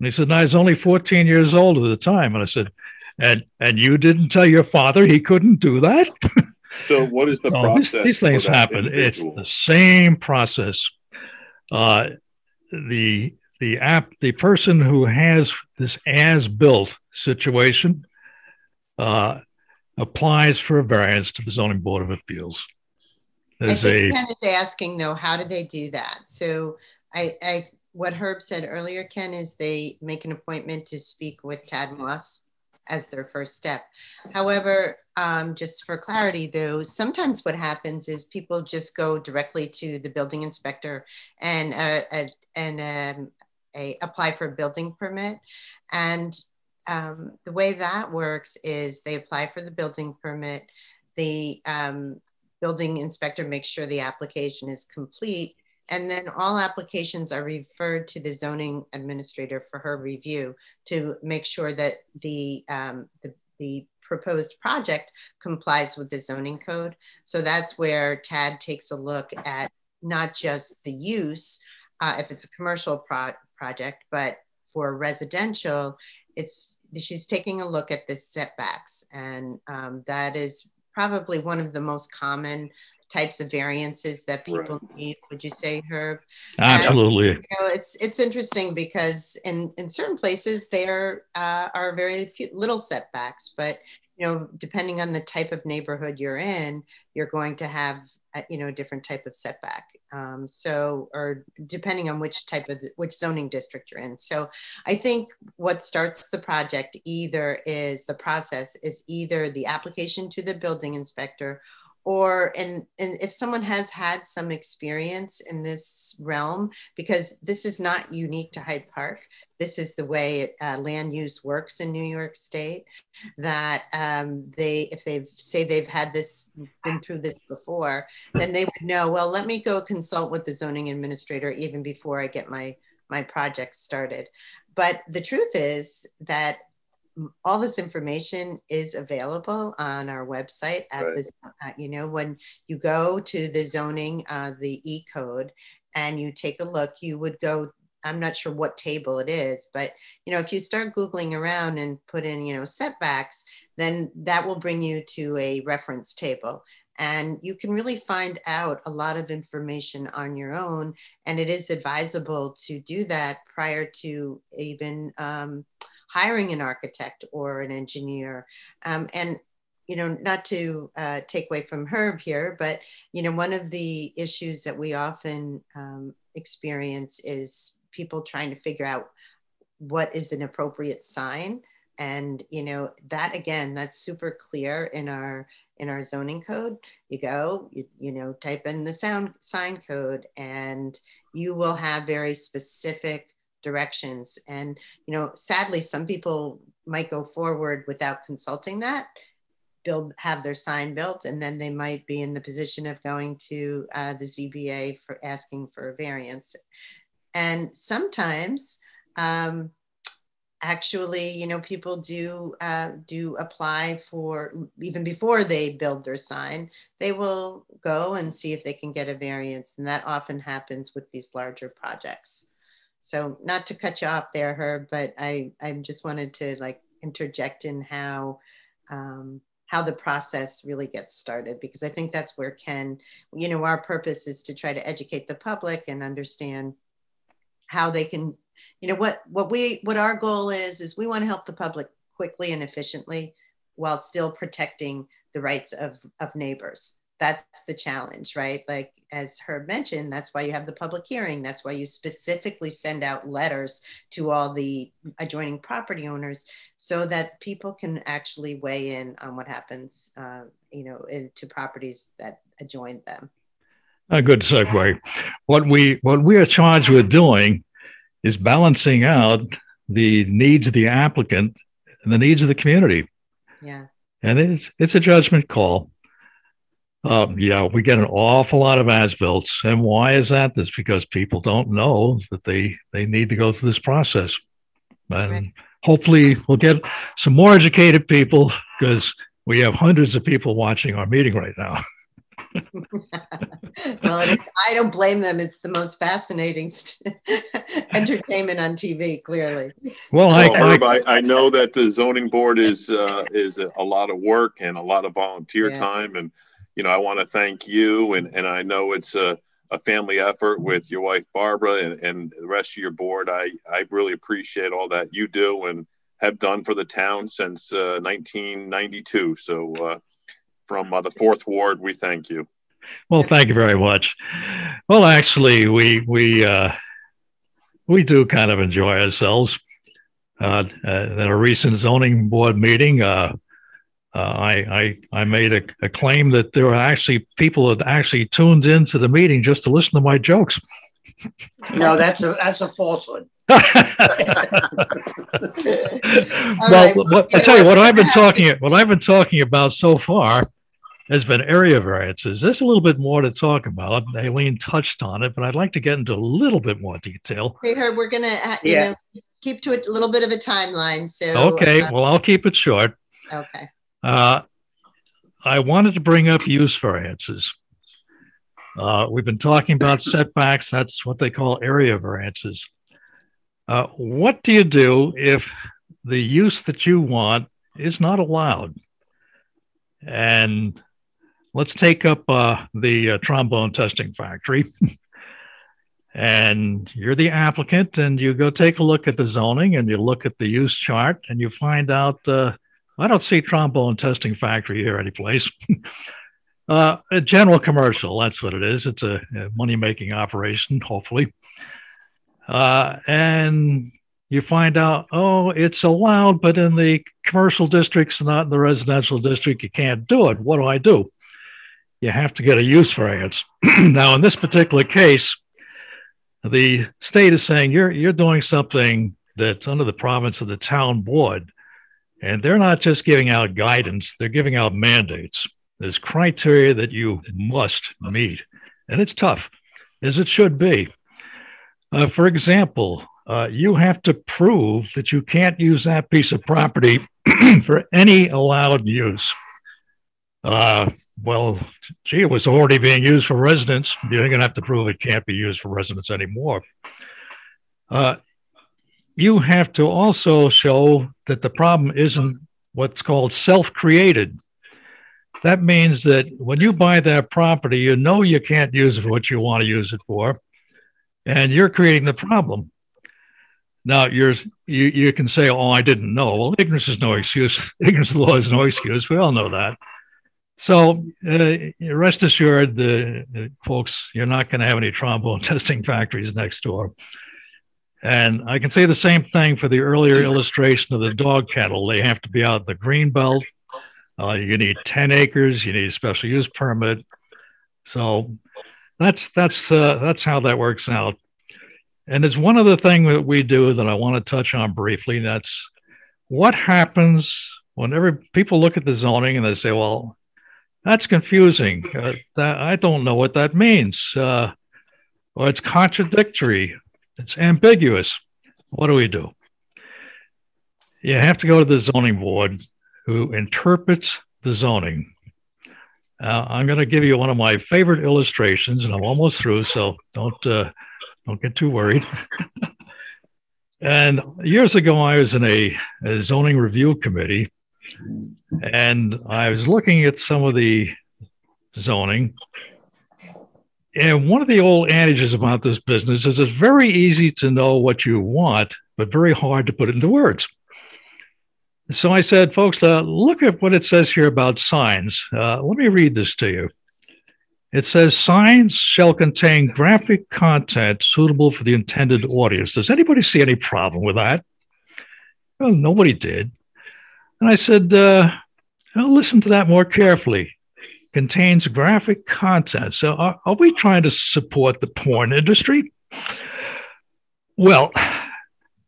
And he said, "No, he's only 14 years old at the time." And I said, And and you didn't tell your father he couldn't do that? So what is the No, process? these, these things happen. It's the same process. Uh, the the app the person who has this as built situation uh, applies for a variance to the zoning board of appeals. I think a Ken is asking though, how do they do that? So I, I, what Herb said earlier, Ken, is they make an appointment to speak with Tad Moss as their first step. However, um, just for clarity though, sometimes what happens is people just go directly to the building inspector and, uh, uh, and, um, a, apply for a building permit. And um, the way that works is they apply for the building permit. The um, building inspector makes sure the application is complete. And then all applications are referred to the zoning administrator for her review to make sure that the, um, the, the proposed project complies with the zoning code. So that's where TAD takes a look at not just the use, uh, if it's a commercial pro- project, but for residential, it's she's taking a look at the setbacks, and um, that is probably one of the most common types of variances that people need. Would you say, Herb? absolutely You know, it's it's interesting because in in certain places there uh, are very few, little setbacks, but you know, depending on the type of neighborhood you're in, you're going to have a, you know a different type of setback. Um, so, or depending on which type of which zoning district you're in. So, I think what starts the project either is the process is either the application to the building inspector or and and if someone has had some experience in this realm because this is not unique to hyde park. This is the way uh, land use works in new york state that um, they if they've say they've had this been through this before then they would know well let me go consult with the zoning administrator even before i get my my project started. But the truth is that all this information is available on our website at Right. this uh, you know when you go to the zoning uh, the e code and you take a look you would go i'm not sure what table it is but you know if you start googling around and put in you know setbacks then that will bring you to a reference table and you can really find out a lot of information on your own and it is advisable to do that prior to even um, hiring an architect or an engineer. Um, and, you know, not to uh, take away from Herb here, but, you know, one of the issues that we often um, experience is people trying to figure out what is an appropriate sign. And, you know, that again, that's super clear in our in our zoning code. You go, you, you know, type in the sound sign code and you will have very specific directions. And, you know, sadly, some people might go forward without consulting that, build, have their sign built, and then they might be in the position of going to uh, the ZBA for asking for a variance. And sometimes, um, actually, you know, people do uh, do apply for even before they build their sign. They will go and see if they can get a variance, and that often happens with these larger projects. So not to cut you off there, Herb, but I I just wanted to like interject in how um, how the process really gets started because I think that's where Ken, you know, our purpose is to try to educate the public and understand how they can, you know, what what we what our goal is is we want to help the public quickly and efficiently while still protecting the rights of of neighbors that's the challenge, right? Like as Herb mentioned, that's why you have the public hearing. That's why you specifically send out letters to all the adjoining property owners so that people can actually weigh in on what happens, uh, you know, to properties that adjoin them. A good segue. What we what we are charged with doing is balancing out the needs of the applicant and the needs of the community, Yeah. and it's it's a judgment call. Um, yeah, we get an awful lot of as-built, and why is that? That's because people don't know that they they need to go through this process, and Right. hopefully we'll get some more educated people because we have hundreds of people watching our meeting right now. well, it is, I don't blame them. It's the most fascinating st- entertainment on TV. Clearly. Well, I, Well, I, Herb, I, I know that the zoning board is, uh, is a a lot of work and a lot of volunteer Yeah. time. And, you know, I want to thank you and, and I know it's a, a family effort with your wife Barbara and, and the rest of your board. I, I really appreciate all that you do and have done for the town since, uh, 1992. So, uh, from uh, the fourth ward, we thank you. well, thank you very much. Well, actually, we we uh, we do kind of enjoy ourselves. Uh, uh, at a recent zoning board meeting, uh, I, I I made a, a claim that there were actually people that actually tuned into the meeting just to listen to my jokes. No, that's a that's a falsehood. well, right. what, I tell you what I've been talking what I've been talking about so far has been area variances. There's a little bit more to talk about. Aileen touched on it, but I'd like to get into a little bit more detail. Hey, Herb, we're gonna, uh, you Yeah. know, keep to a little bit of a timeline. So Okay, uh, well, I'll keep it short. okay. Uh, I wanted to bring up use variances. Uh, we've been talking about setbacks. That's what they call area variances. Uh, what do you do if the use that you want is not allowed? And let's take up uh, the uh, trombone testing factory. and you're the applicant, and you go take a look at the zoning and you look at the use chart, and you find out uh, I don't see trombone testing factory here anyplace. uh, a general commercial, that's what it is. It's a, a money making operation, hopefully. Uh, and you find out, oh, it's allowed, but in the commercial districts, not in the residential district, you can't do it. What do I do? You have to get a use variance. now, in this particular case, the state is saying you're you're doing something that's under the province of the town board and they're not just giving out guidance, they're giving out mandates. There's criteria that you must meet. And it's tough, as it should be. Uh, for example, uh, you have to prove that you can't use that piece of property for any allowed use. Uh, well, gee, it was already being used for residents. You're going to have to prove it can't be used for residents anymore. Uh, you have to also show that the problem isn't what's called self created. That means that when you buy that property, you know you can't use it for what you want to use it for, and you're creating the problem. Now, you're, you, you can say, Oh, I didn't know. Well, ignorance is no excuse. Ignorance of the law is no excuse. We all know that. So, uh, rest assured, the, the folks, you're not going to have any trombone testing factories next door. And I can say the same thing for the earlier illustration of the dog kennel. They have to be out the green belt. Uh, you need 10 acres. You need a special use permit. So that's that's uh, that's how that works out. And there's one other thing that we do that I want to touch on briefly. That's what happens whenever people look at the zoning and they say, "Well, that's confusing. Uh, that, I don't know what that means, uh, or it's contradictory." It's ambiguous. What do we do? You have to go to the zoning board who interprets the zoning. Uh, I'm going to give you one of my favorite illustrations, and I'm almost through, so don't uh, don't get too worried. and years ago, I was in a, a zoning review committee, and I was looking at some of the zoning, and one of the old adages about this business is it's very easy to know what you want, but very hard to put it into words. So I said, folks, uh, look at what it says here about signs. Uh, let me read this to you. It says, signs shall contain graphic content suitable for the intended audience. Does anybody see any problem with that? Well, nobody did. And I said, uh, listen to that more carefully contains graphic content. So, are, are, we trying to support the porn industry? Well,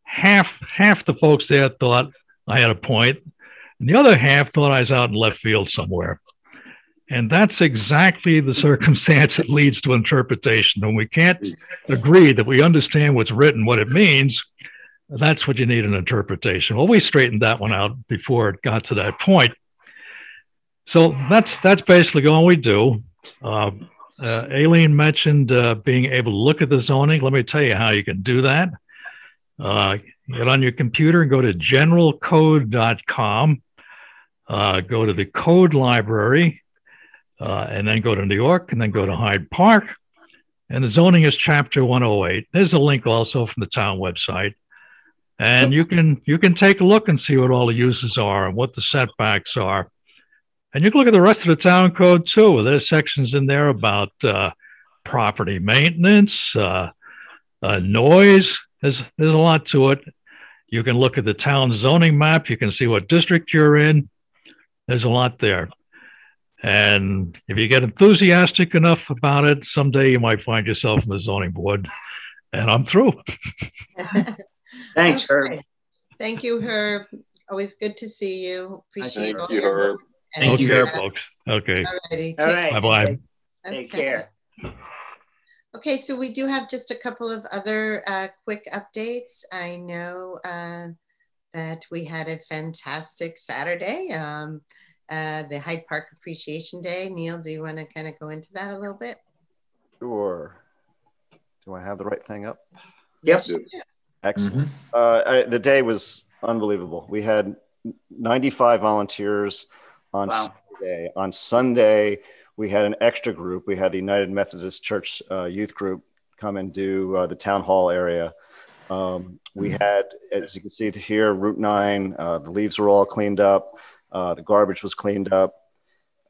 half half the folks there thought I had a point, and the other half thought I was out in left field somewhere. And that's exactly the circumstance that leads to interpretation. When we can't agree that we understand what's written, what it means, that's what you need an interpretation. Well, we straightened that one out before it got to that point. So that's that's basically all we do. Uh, uh, Aileen mentioned uh, being able to look at the zoning. Let me tell you how you can do that. Uh, get on your computer and go to generalcode.com, uh, go to the code library, uh, and then go to New York, and then go to Hyde Park. And the zoning is chapter 108. There's a link also from the town website. And you can you can take a look and see what all the uses are and what the setbacks are. And you can look at the rest of the town code too. There's sections in there about uh, property maintenance, uh, uh, noise. There's there's a lot to it. You can look at the town zoning map. You can see what district you're in. There's a lot there. And if you get enthusiastic enough about it, someday you might find yourself in the zoning board. And I'm through. Thanks, Herb. Thank you, Herb. Always good to see you. Appreciate Thank all you, your Herb. Work. And- Thank you, okay, Herb. folks. Okay. Alrighty, All take- right. Bye bye. Take okay. care. Okay, so we do have just a couple of other uh, quick updates. I know uh, that we had a fantastic Saturday, um, uh, the Hyde Park Appreciation Day. Neil, do you want to kind of go into that a little bit? Sure. Do I have the right thing up? Yep. Excellent. Uh, I, the day was unbelievable. We had 95 volunteers on Wow. Saturday. On Sunday, we had an extra group. We had the United Methodist Church uh, youth group come and do uh, the town hall area. Um, we had, as you can see here, Route 9, uh, the leaves were all cleaned up, uh, the garbage was cleaned up.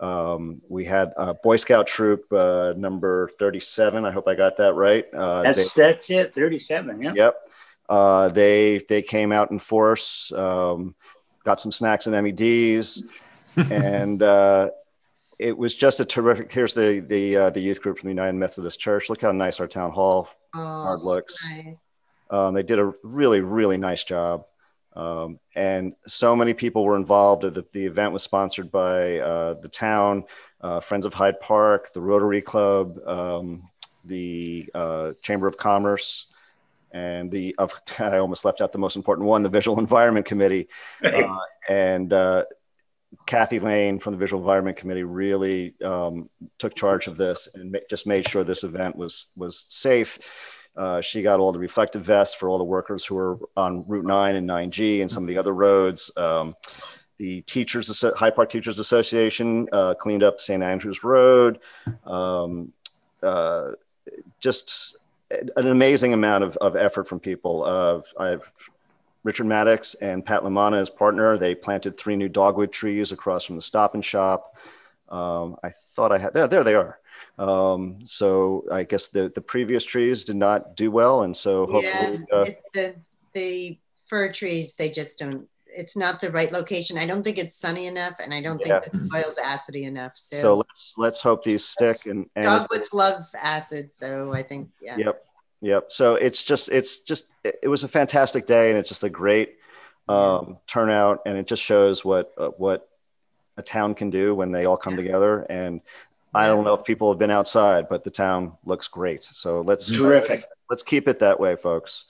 Um, we had a Boy Scout troop uh, number 37. I hope I got that right. Uh, they- That's that's it. Thirty-seven. Yeah. Yep. Uh, they they came out in force, um, got some snacks and MEDs, and uh, it was just a terrific. Here's the the uh, the youth group from the United Methodist Church. Look how nice our town hall. Oh, Hard so looks. nice. Um, they did a really really nice job, um, and so many people were involved. The, the event was sponsored by uh, the town, uh, Friends of Hyde Park, the Rotary Club, um, the uh, Chamber of Commerce and the of I almost left out the most important one, the Visual Environment Committee, uh, and uh, Kathy Lane from the Visual Environment Committee really um, took charge of this and ma- just made sure this event was was safe. Uh, she got all the reflective vests for all the workers who were on Route 9 and 9G and some of the other roads. Um, the Teachers, Hyde Park Teachers Association uh, cleaned up St. Andrews Road. Um, uh, just an amazing amount of, of effort from people. Uh, I have Richard Maddox and Pat Lamana as partner. They planted three new dogwood trees across from the Stop and Shop. Um, I thought I had there. There they are. Um, so I guess the the previous trees did not do well, and so Yeah, hopefully, uh, the the fir trees they just don't. It's not the right location. I don't think it's sunny enough, and I don't Yeah. think the soil's acidy enough. So, so let's let's hope these stick. And, and dogwoods love acid, so I think yeah. Yep. Yep. So it's just, it's just, it it was a fantastic day and it's just a great um, turnout. And it just shows what, uh, what a town can do when they all come together. And I don't know if people have been outside, but the town looks great. So let's, Terrific. let's keep it that way, folks.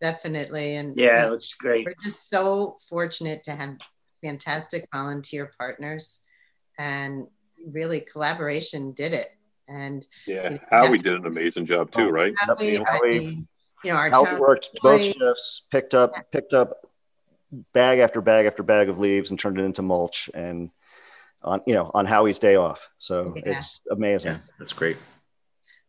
definitely. And Yeah, it looks great. we're just so fortunate to have fantastic volunteer partners, and really collaboration did it. And Yeah, Howie did an amazing job too, right? Howie, Yep, I Howie- mean, you know, our How town it worked both shifts, picked up, picked up bag after bag after bag of leaves and turned it into mulch and on, you know, on Howie's day off. So Yeah. it's amazing. Yeah, that's great.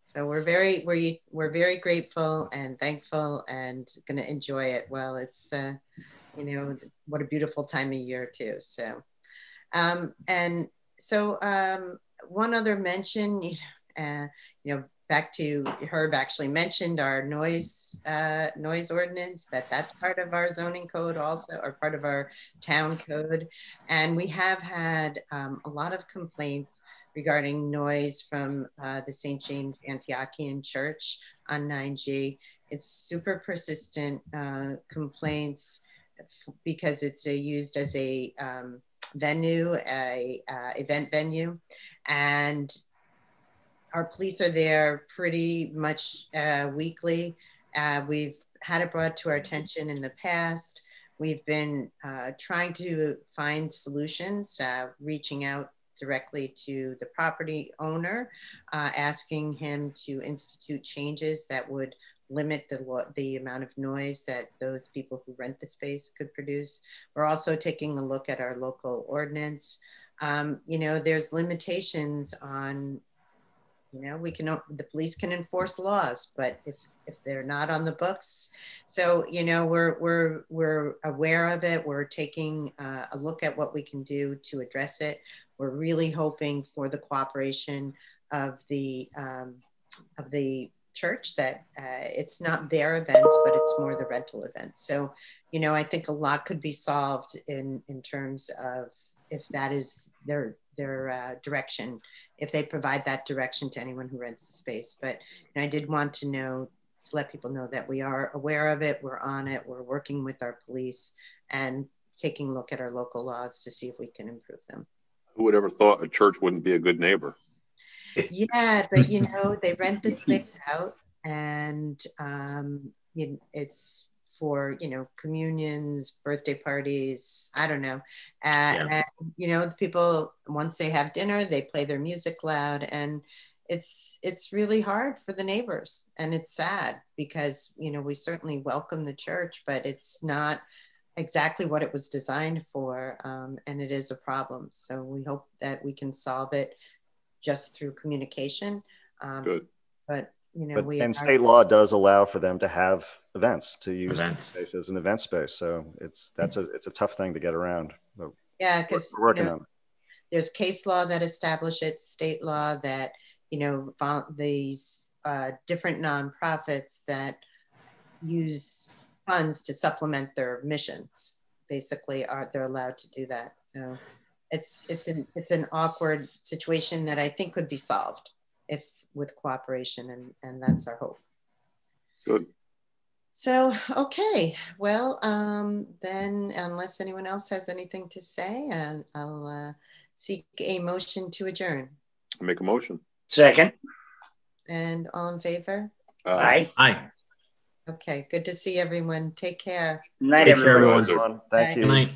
So we're very we're we're very grateful and thankful and going to enjoy it. Well, it's uh, you know what a beautiful time of year too. So, um, and so um, one other mention, you know, uh, you know, back to Herb actually mentioned our noise uh, noise ordinance that that's part of our zoning code also or part of our town code, and we have had um, a lot of complaints regarding noise from uh, the St. James Antiochian Church on 9G. It's super persistent uh, complaints because it's uh, used as a um, venue, a uh, event venue, and our police are there pretty much uh, weekly. Uh, we've had it brought to our attention in the past. We've been uh, trying to find solutions, uh, reaching out directly to the property owner, uh, asking him to institute changes that would limit the, the amount of noise that those people who rent the space could produce. We're also taking a look at our local ordinance. Um, you know, there's limitations on, you know, we can, the police can enforce laws, but if, if they're not on the books. So, you know, we're, we're, we're aware of it. We're taking uh, a look at what we can do to address it. We're really hoping for the cooperation of the, um, of the church that uh, it's not their events, but it's more the rental events. So, you know, I think a lot could be solved in in terms of if that is their their uh, direction, if they provide that direction to anyone who rents the space. But you I did want to know to let people know that we are aware of it, we're on it, we're working with our police, and taking a look at our local laws to see if we can improve them. Who would ever thought a church wouldn't be a good neighbor? yeah, but you know, they rent the space out and um, it's for, you know, communions, birthday parties, I don't know. Uh, yeah. And, you know, the people, once they have dinner, they play their music loud and it's it's really hard for the neighbors and it's sad because you know we certainly welcome the church but it's not exactly what it was designed for um, and it is a problem so we hope that we can solve it just through communication. Um, Good. But you know, but, we and state law does allow for them to have events to use events. space as an event space. So it's that's a it's a tough thing to get around. But yeah, because we're working you know, on it. There's case law that establishes state law that you know these uh, different nonprofits that use funds to supplement their missions basically are they're allowed to do that. So it's it's an it's an awkward situation that I think could be solved if with cooperation and and that's our hope. Good. So okay, well um, then unless anyone else has anything to say, and I'll uh, seek a motion to adjourn. I make a motion. Second. And all in favor? Uh, Aye. Aye. Okay, good to see everyone. Take care. Night, Take care, everyone. everyone. Thank Bye. you. Good night.